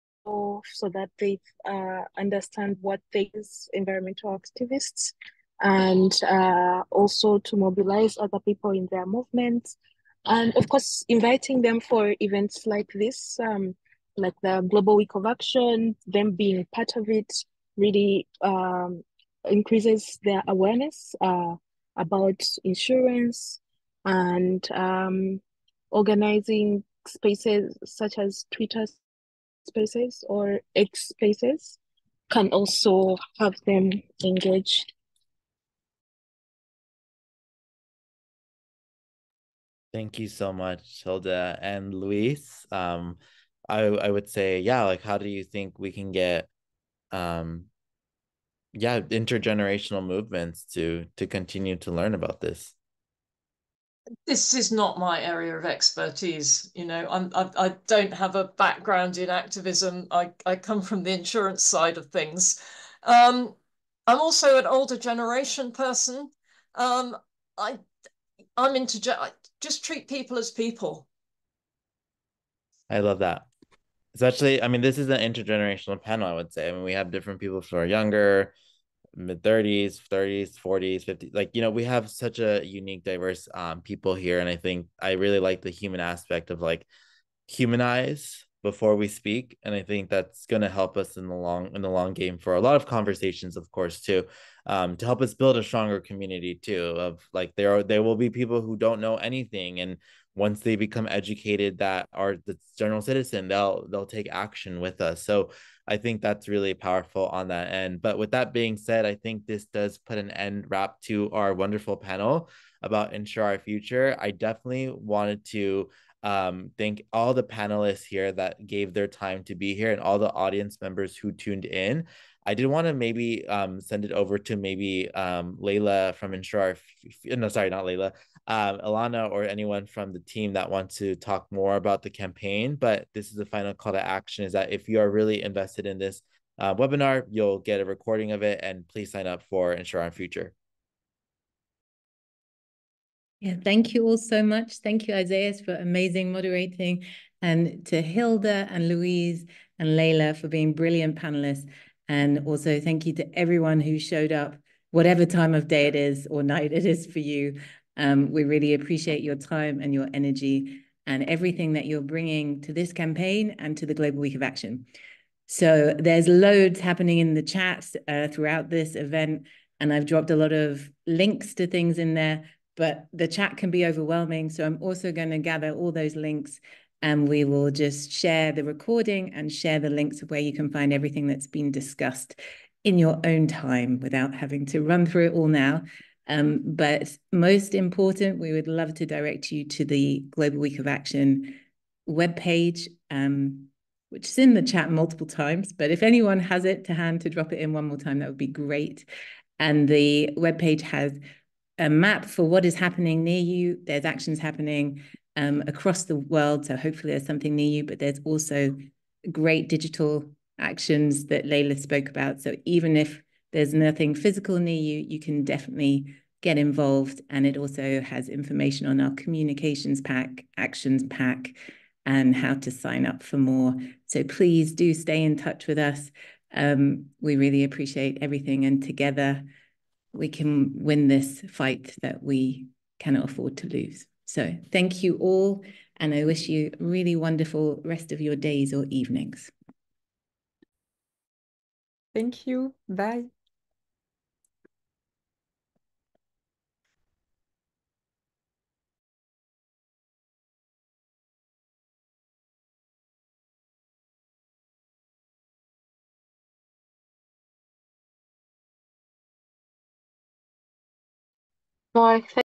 so that they uh, understand what they as environmental activists and uh, also to mobilize other people in their movements. And of course inviting them for events like this um, like the global week of action them being part of it really um, increases their awareness uh, about insurance and um, organizing spaces such as twitter spaces or X spaces can also have them engage. Thank you so much, Hilda and Louise. Um, I I would say, yeah, like how do you think we can get um yeah, intergenerational movements to to continue to learn about this? this is not my area of expertise. You know, I'm, I, I don't have a background in activism. I, I come from the insurance side of things. Um, I'm also an older generation person. Um, I, I'm into I just treat people as people. I love that. Especially, I mean, this is an intergenerational panel. I would say. I mean, we have different people who are younger, mid 30s 30s 40s 50s like you know we have such a unique diverse um people here and i think i really like the human aspect of like humanize before we speak and i think that's going to help us in the long in the long game for a lot of conversations of course too um to help us build a stronger community too of like there are there will be people who don't know anything and once they become educated that are the general citizen they'll they'll take action with us so I think that's really powerful on that end. But with that being said, I think this does put an end wrap to our wonderful panel about Insure Our Future. I definitely wanted to um, thank all the panelists here that gave their time to be here and all the audience members who tuned in. I did want to maybe um, send it over to maybe um, Leyla from ensure Insure. No, sorry, not Leyla. Um, Alana or anyone from the team that wants to talk more about the campaign. But this is the final call to action: is that if you are really invested in this uh, webinar, you'll get a recording of it, and please sign up for Insure Our Future. Yeah, thank you all so much. Thank you, Isaiah, for amazing moderating, and to Hilda and Louise and Leyla for being brilliant panelists. And also thank you to everyone who showed up, whatever time of day it is or night it is for you. Um, we really appreciate your time and your energy and everything that you're bringing to this campaign and to the Global Week of Action. So there's loads happening in the chat uh, throughout this event, and I've dropped a lot of links to things in there, but the chat can be overwhelming. So I'm also going to gather all those links and we will just share the recording and share the links of where you can find everything that's been discussed in your own time without having to run through it all now. Um, but most important, we would love to direct you to the Global Week of Action webpage, um, which is in the chat multiple times. But if anyone has it to hand to drop it in one more time, that would be great. And the webpage has a map for what is happening near you. There's actions happening um, across the world. So hopefully there's something near you, but there's also great digital actions that Leyla spoke about. So even if there's nothing physical near you, you can definitely get involved. And it also has information on our communications pack, actions pack, and how to sign up for more. So please do stay in touch with us. Um, we really appreciate everything. And together we can win this fight that we cannot afford to lose. So thank you all, and I wish you a really wonderful rest of your days or evenings. Thank you. Bye. Bye.